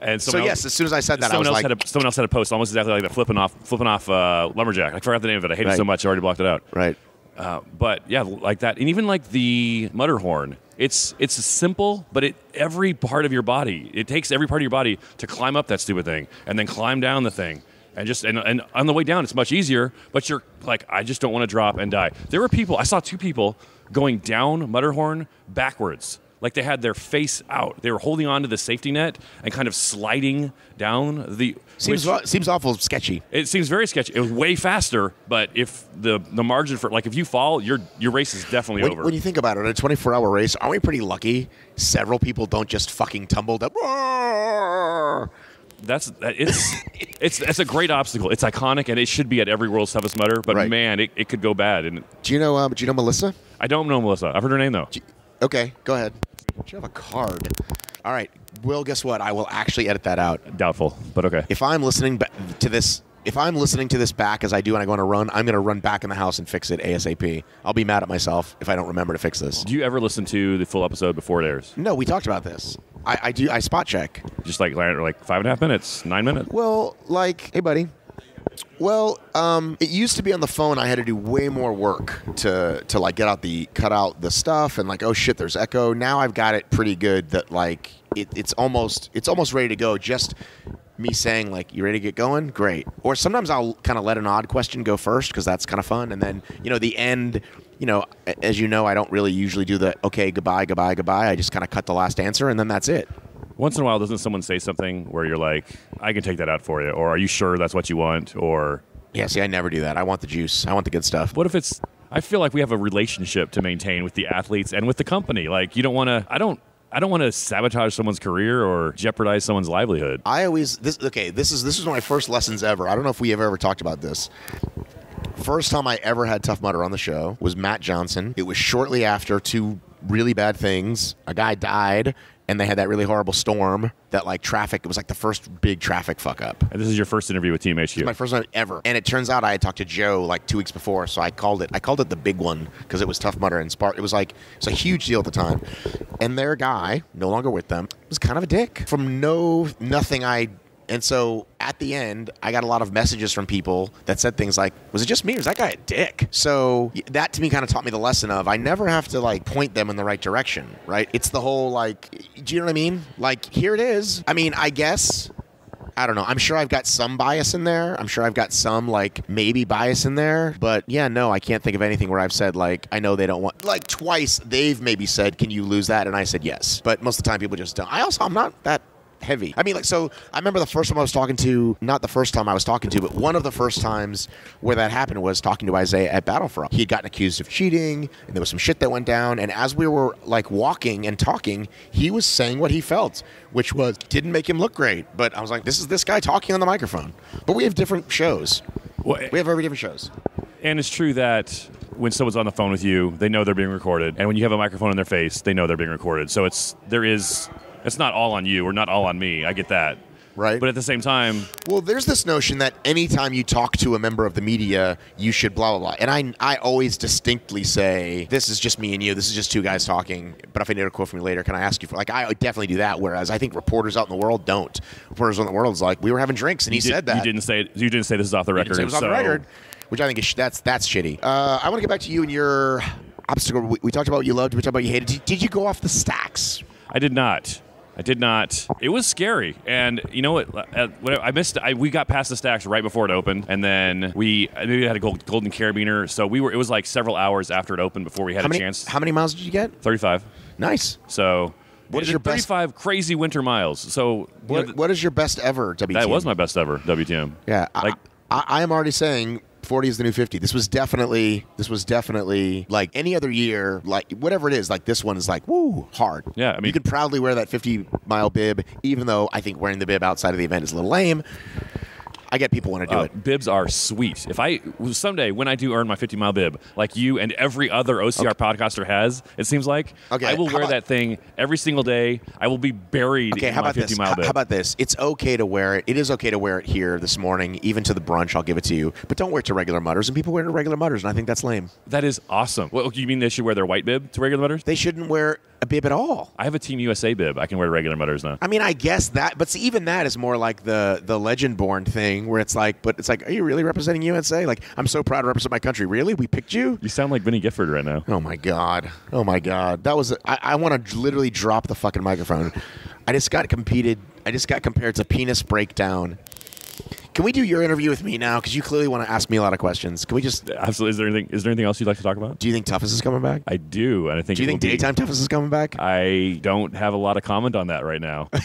S16: And
S1: So
S16: someone
S1: yes, as soon as I said that, I
S16: someone
S1: was
S16: else
S1: like,
S16: had a, someone else had a post almost exactly like that, flipping off, flipping off uh, lumberjack. I forgot the name of it. I hate it so much. I already blocked it out.
S1: Right.
S16: Uh, but yeah, like that, and even like the mutter horn. It's it's simple, but it every part of your body. It takes every part of your body to climb up that stupid thing, and then climb down the thing. And just and, and on the way down, it's much easier. But you're like, I just don't want to drop and die. There were people. I saw two people going down Mudderhorn backwards. Like they had their face out. They were holding on to the safety net and kind of sliding down the.
S1: seems
S16: which-
S1: seems awful sketchy.
S16: it seems very sketchy. It was way faster, but if the the margin for like if you fall, your your race is definitely
S1: When,
S16: over.
S1: when you think about it, a 24 hour race, aren't we pretty lucky? Several people don't just fucking tumble down.
S16: That's that- it's (laughs) it's that's a great obstacle. It's iconic and it should be at every world's toughest Mudder. But
S1: Right.
S16: man, it, it could go bad. And
S1: Do you know? Um, do you know Melissa?
S16: I don't know Melissa. I've heard her name though.
S1: Okay, go ahead. Do you have a card? All right. Will, guess what? I will actually edit that out.
S16: Doubtful, but okay.
S1: If I'm listening to this, if I'm listening to this back as I do and I go on a run, I'm going to run back in the house and fix it ASAP. I'll be mad at myself if I don't remember to fix this.
S16: Do you ever listen to the full episode before it airs?
S1: No, we talked about this. I, I do. I spot check.
S16: Just like like five and a half minutes, nine minutes.
S1: Well, like, hey, buddy. Well, um, it used to be on the phone. I had to do way more work to to like get out the cut out the stuff and like, oh shit, there's echo. Now I've got it pretty good. That like it, it's almost it's almost ready to go. Just me saying like, you ready to get going? Great. Or sometimes I'll kind of let an odd question go first because that's kind of fun, and then you know the end. You know, as you know, I don't really usually do the okay, goodbye, goodbye, goodbye. I just kind of cut the last answer, and then that's it.
S16: Once in a while, doesn't someone say something where you're like, "I can take that out for you," or "Are you sure that's what you want?" Or
S1: Yeah, see, I never do that. I want the juice. I want the good stuff.
S16: What if it's? I feel like we have a relationship to maintain with the athletes and with the company. Like you don't want to. I don't. I don't want to sabotage someone's career or jeopardize someone's livelihood.
S1: I always this okay. This is this is my first lessons ever. I don't know if we have ever talked about this. First time I ever had Tough Mudder on the show was Matt Johnson. It was shortly after two really bad things. A guy died, and they had that really horrible storm that like traffic. It was like the first big traffic fuck up.
S16: And this is your first interview with Team HQ.
S1: It's my first one ever. And it turns out I had talked to Joe like two weeks before, so I called it. I called it the big one because it was Tough Mudder and Spark. It was like it's a huge deal at the time. And their guy, no longer with them, was kind of a dick from no nothing I. And so at the end, I got a lot of messages from people that said things like, "Was it just me, or is that guy a dick?" So that to me kind of taught me the lesson of I never have to like point them in the right direction, right? It's the whole like, do you know what I mean? Like here it is. I mean, I guess I don't know. I'm sure I've got some bias in there. I'm sure I've got some like maybe bias in there. But yeah, no, I can't think of anything where I've said like I know they don't want like twice they've maybe said, Can you lose that? And I said yes. But most of the time people just don't. I also I'm not that heavy. I mean, like, so I remember the first time I was talking to, not the first time I was talking to, but one of the first times where that happened was talking to Isaiah at BattleFrog. He had gotten accused of cheating, and there was some shit that went down. And as we were like walking and talking, he was saying what he felt, which was didn't make him look great. But I was like, this is this guy talking on the microphone. But we have different shows. we have very different shows.
S16: And it's true that when someone's on the phone with you, they know they're being recorded, and when you have a microphone in their face, they know they're being recorded. So it's there is it's not all on you or not all on me. I get that.
S1: Right.
S16: But at the same time,
S1: Well, there's this notion that anytime you talk to a member of the media, you should blah blah blah. And I I always distinctly say this is just me and you. This is just two guys talking. But if I need a quote from you later, can I ask you for like I definitely do that. Whereas I think reporters out in the world don't. Reporters out in the world is like we were having drinks and he
S16: did-
S1: said that.
S16: You didn't say you didn't say this is off the
S1: You
S16: record.
S1: it was on the record, which I think is sh- that's that's shitty. Uh, I want to get back to you and your obstacle. We, we talked about what you loved. We talked about what you hated. Did, did you go off the stacks?
S16: I did not. I did not. It was scary, and you know what? Uh, I missed. I, we got past the stacks right before it opened, and then we maybe had a gold, golden carabiner. So we were. It was like several hours after it opened before we had
S1: How
S16: a
S1: many
S16: chance.
S1: how many miles did you get?
S16: Thirty-five.
S1: Nice.
S16: So
S1: What is your best-
S16: thirty-five crazy winter miles? So you
S1: What,
S16: know,
S1: what is your best ever WTM?
S16: that was my best ever WTM.
S1: Yeah,
S16: Like
S1: I, I, I am already saying 40 is the new 50. This was definitely this was definitely like any other year, like whatever it is. Like this one is like woo hard.
S16: Yeah, I mean-
S1: you could proudly wear that 50 mile bib, even though I think wearing the bib outside of the event is a little lame. I get people want to do
S16: Uh,
S1: it.
S16: Bibs are sweet. If I someday when I do earn my 50 mile bib, like you and every other OCR podcaster has, it seems like
S1: Okay,
S16: I will
S1: how
S16: wear
S1: about-
S16: that thing every single day. I will be buried
S1: Okay,
S16: in
S1: how
S16: my
S1: about
S16: 50
S1: this?
S16: mile bib.
S1: how about this? It's okay to wear it. It is okay to wear it here this morning, even to the brunch. I'll give it to you, but don't wear it to regular Mudders. And people wear it to regular Mudders, and I think that's lame.
S16: that is awesome. Well, you mean they should wear their white bib to regular Mudders?
S1: They shouldn't wear a bib at all.
S16: I have a Team USA bib. I can wear regular Mudders now.
S1: I mean, I guess that, but see, even that is more like the the legend born thing, where it's like, but it's like, are you really representing USA? Like, I'm so proud to represent my country. Really, we picked you.
S16: You sound like Vinny Gifford right now.
S1: Oh my god. Oh my god. That was. I, I want to literally drop the fucking microphone. I just got competed. I just got compared to penis breakdown. Can we do your interview with me now? Because you clearly want to ask me a lot of questions. Can we just?
S16: Absolutely. Is there anything? Is there anything else you'd like to talk about?
S1: Do you think Toughest is coming back?
S16: I do, and I think.
S1: Do you think
S16: will be-
S1: daytime Toughest is coming back?
S16: I don't have a lot of comment on that right now. (laughs)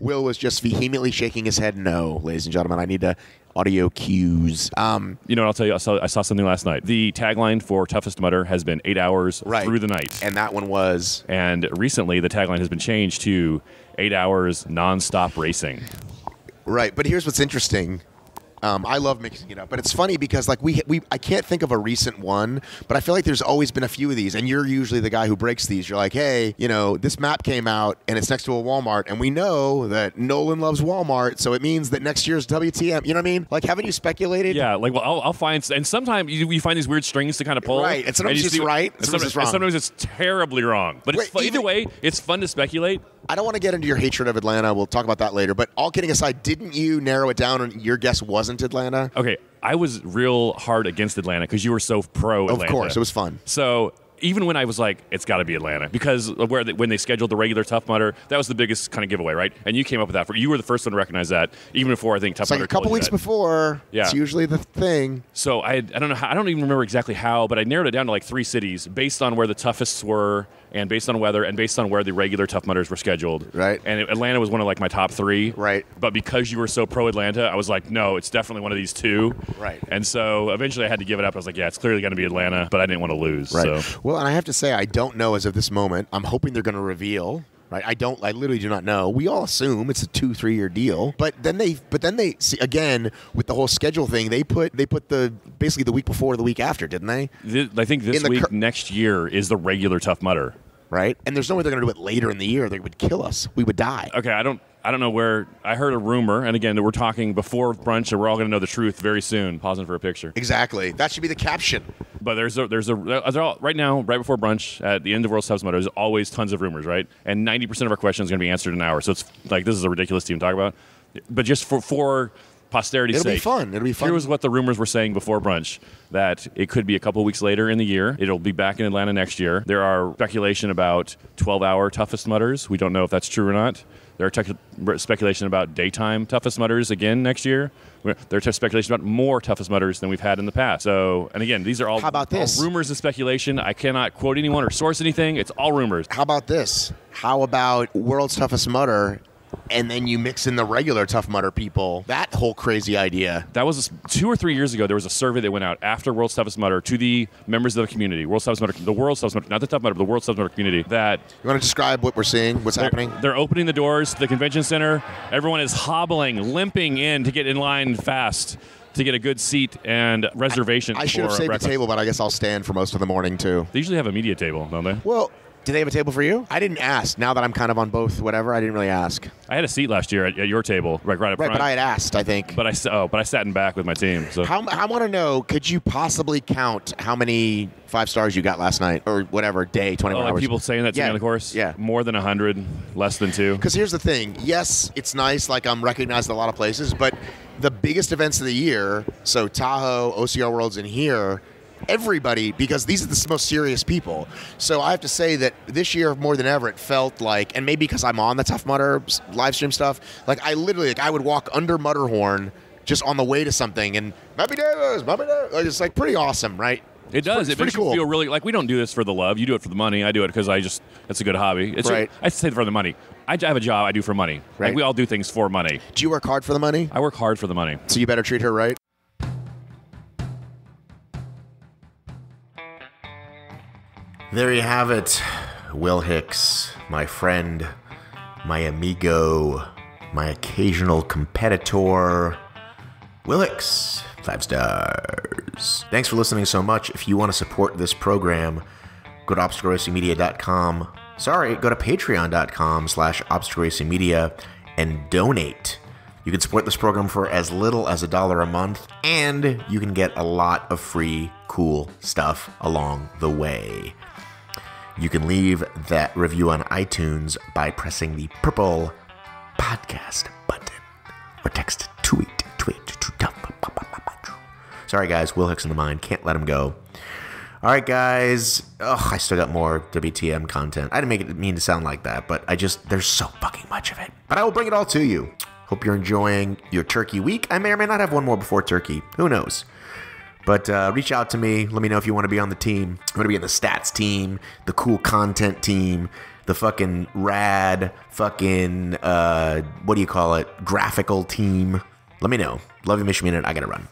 S1: Will was just vehemently shaking his head no, ladies and gentlemen. I need to audio cues. Um,
S16: you know what? I'll tell you. I saw, I saw something last night. The tagline for Toughest Mudder has been eight hours
S1: Right.
S16: through the night.
S1: and that one was
S16: And recently, the tagline has been changed to eight hours nonstop racing.
S1: Right, but here's what's interesting. Um, I love mixing it up, but it's funny because like we we I can't think of a recent one, but I feel like there's always been a few of these, and you're usually the guy who breaks these. You're like, hey, you know, this map came out and it's next to a Walmart, and we know that Nolan loves Walmart, so it means that next year's WTM. You know what I mean? Like, haven't you speculated?
S16: Yeah, like well, I'll, I'll find, and sometimes you, you find these weird strings to kind of pull.
S1: Right, and sometimes
S16: you
S1: it's
S16: see-
S1: right,
S16: and
S1: sometimes it's wrong.
S16: and sometimes it's terribly wrong. But it's
S1: Wait,
S16: either way, it's fun to speculate.
S1: I don't want to get into your hatred of Atlanta. We'll talk about that later. But all kidding aside, didn't you narrow it down and your guess wasn't Atlanta?
S16: Okay, I was real hard against Atlanta because you were so pro Atlanta.
S1: Of course, it was fun.
S16: So even when I was like, it's got to be Atlanta because where they, when they scheduled the regular Tough Mudder, that was the biggest kind of giveaway, right? And you came up with that. For you were the first one to recognize that, even before I think Tough
S1: It's like
S16: Mudder
S1: a couple weeks
S16: that.
S1: before.
S16: Yeah.
S1: It's usually the thing.
S16: So I, I don't know how, I don't even remember exactly how, but I narrowed it down to like three cities based on where the toughest were and based on weather and based on where the regular Tough Mudders were scheduled.
S1: Right.
S16: And Atlanta was one of like my top three.
S1: Right.
S16: But because you were so pro Atlanta, I was like, no, it's definitely one of these two.
S1: Right.
S16: And so eventually I had to give it up. I was like, yeah, it's clearly going to be Atlanta, but I didn't want to lose.
S1: Right.
S16: So
S1: Well, and I have to say, I don't know as of this moment. I'm hoping they're going to reveal. Right. I don't. I literally do not know. We all assume it's a two, three year deal, but then they, but then they see again with the whole schedule thing. They put they put the basically the week before, or the week after, didn't they?
S16: Th- I think this
S1: the
S16: week,
S1: cur-
S16: next year, is the regular Tough Mudder.
S1: Right. And there's no way they're going to do it later in the year. They would kill us. We would die.
S16: Okay, I don't. I don't know where. I heard a rumor, and again, we're talking before brunch, and we're all going to know the truth very soon. Pausing for a picture.
S1: Exactly. That should be the caption.
S16: But there's a there's a uh, all, right now, right before brunch, at the end of World Subs Mode, there's always tons of rumors, right? And 90% of our questions are going to be answered in an hour. So it's like this is a ridiculous team to talk about. But just for for posterity's
S1: It'll be fun. It'll be fun.
S16: Here was what the rumors were saying before brunch that it could be a couple weeks later in the year. It'll be back in Atlanta next year. There are speculation about 12-hour toughest Mudders. We don't know if that's true or not. There are tech speculation about daytime toughest Mudders again next year. There's speculation about more toughest Mudders than we've had in the past. So, and again, these are all,
S1: How about
S16: all
S1: this?
S16: rumors and speculation. I cannot quote anyone or source anything. It's all rumors.
S1: How about this? How about World's Toughest Mudder, and then you mix in the regular Tough Mudder people? That whole crazy idea.
S16: That was two or three years ago. There was a survey that went out after World's Toughest Mudder to the members of the community, World's Toughest Mudder, the World's Toughest Mudder, not the Tough Mudder, but the World's Toughest Mudder community. That
S1: you want to describe what we're seeing, what's
S16: they're,
S1: happening?
S16: They're opening the doors to the convention center. Everyone is hobbling, limping in to get in line fast to get a good seat and reservation.
S1: I should have saved
S16: breakfast.
S1: the table, but I guess I'll stand for most of the morning too.
S16: They usually have a media table, don't they?
S1: Well, do they have a table for you? I didn't ask. Now that I'm kind of on both, whatever, I didn't really ask.
S16: I had a seat last year at, at your table, right, right up
S1: Right,
S16: front.
S1: but I had asked. I think.
S16: But I s- oh, but I sat in back with my team. So
S1: How, I want to know, could you possibly count how many five stars you got last night or whatever day, 24
S16: Oh, like
S1: hours?
S16: people saying that to
S1: yeah.
S16: me on the course.
S1: Yeah.
S16: more than hundred, less than two.
S1: Because here's the thing. Yes, it's nice. Like I'm recognized in a lot of places, but the biggest events of the year, so Tahoe, OCR Worlds, and here, everybody, because these are the most serious people. So I have to say that this year more than ever, it felt like, and maybe because I'm on the Tough Mudder s- live stream stuff, like I literally, like I would walk under Mudderhorn just on the way to something, and Mappy Davis, Mappy Davis, like, it's like pretty awesome, right?
S16: It does.
S1: It's
S16: it
S1: pretty
S16: makes
S1: cool.
S16: you feel really like we don't do this for the love. You do it for the money. I do it because I just it's a good hobby. It's
S1: Right.
S16: I say it for the money. I have a job I do for money.
S1: Right.
S16: Like we all do things for money.
S1: Do you work hard for the money?
S16: I work hard for the money.
S1: So you better treat her right. There you have it. Will Hicks, my friend, my amigo, my occasional competitor. Will Hicks, five stars. Thanks for listening so much. If you want to support this program, go to obstacleracingmedia.com. Sorry, go to patreon.com slash obstacleracingmedia and donate. You can support this program for as little as a dollar a month, and you can get a lot of free, cool stuff along the way. You can leave that review on iTunes by pressing the purple podcast button or text tweet tweet to Sorry guys, Will Hicks in the mind, can't let him go. All right, guys. Ugh, I still got more WTM content. I didn't make it mean to sound like that, but I just there's so fucking much of it. But I will bring it all to you. Hope you're enjoying your turkey week. I may or may not have one more before turkey. Who knows? But uh, reach out to me. Let me know if you want to be on the team. I'm going to be in the stats team, the cool content team, the fucking rad, fucking, uh, what do you call it? Graphical team. Let me know. Love you, Michigan. I got to run.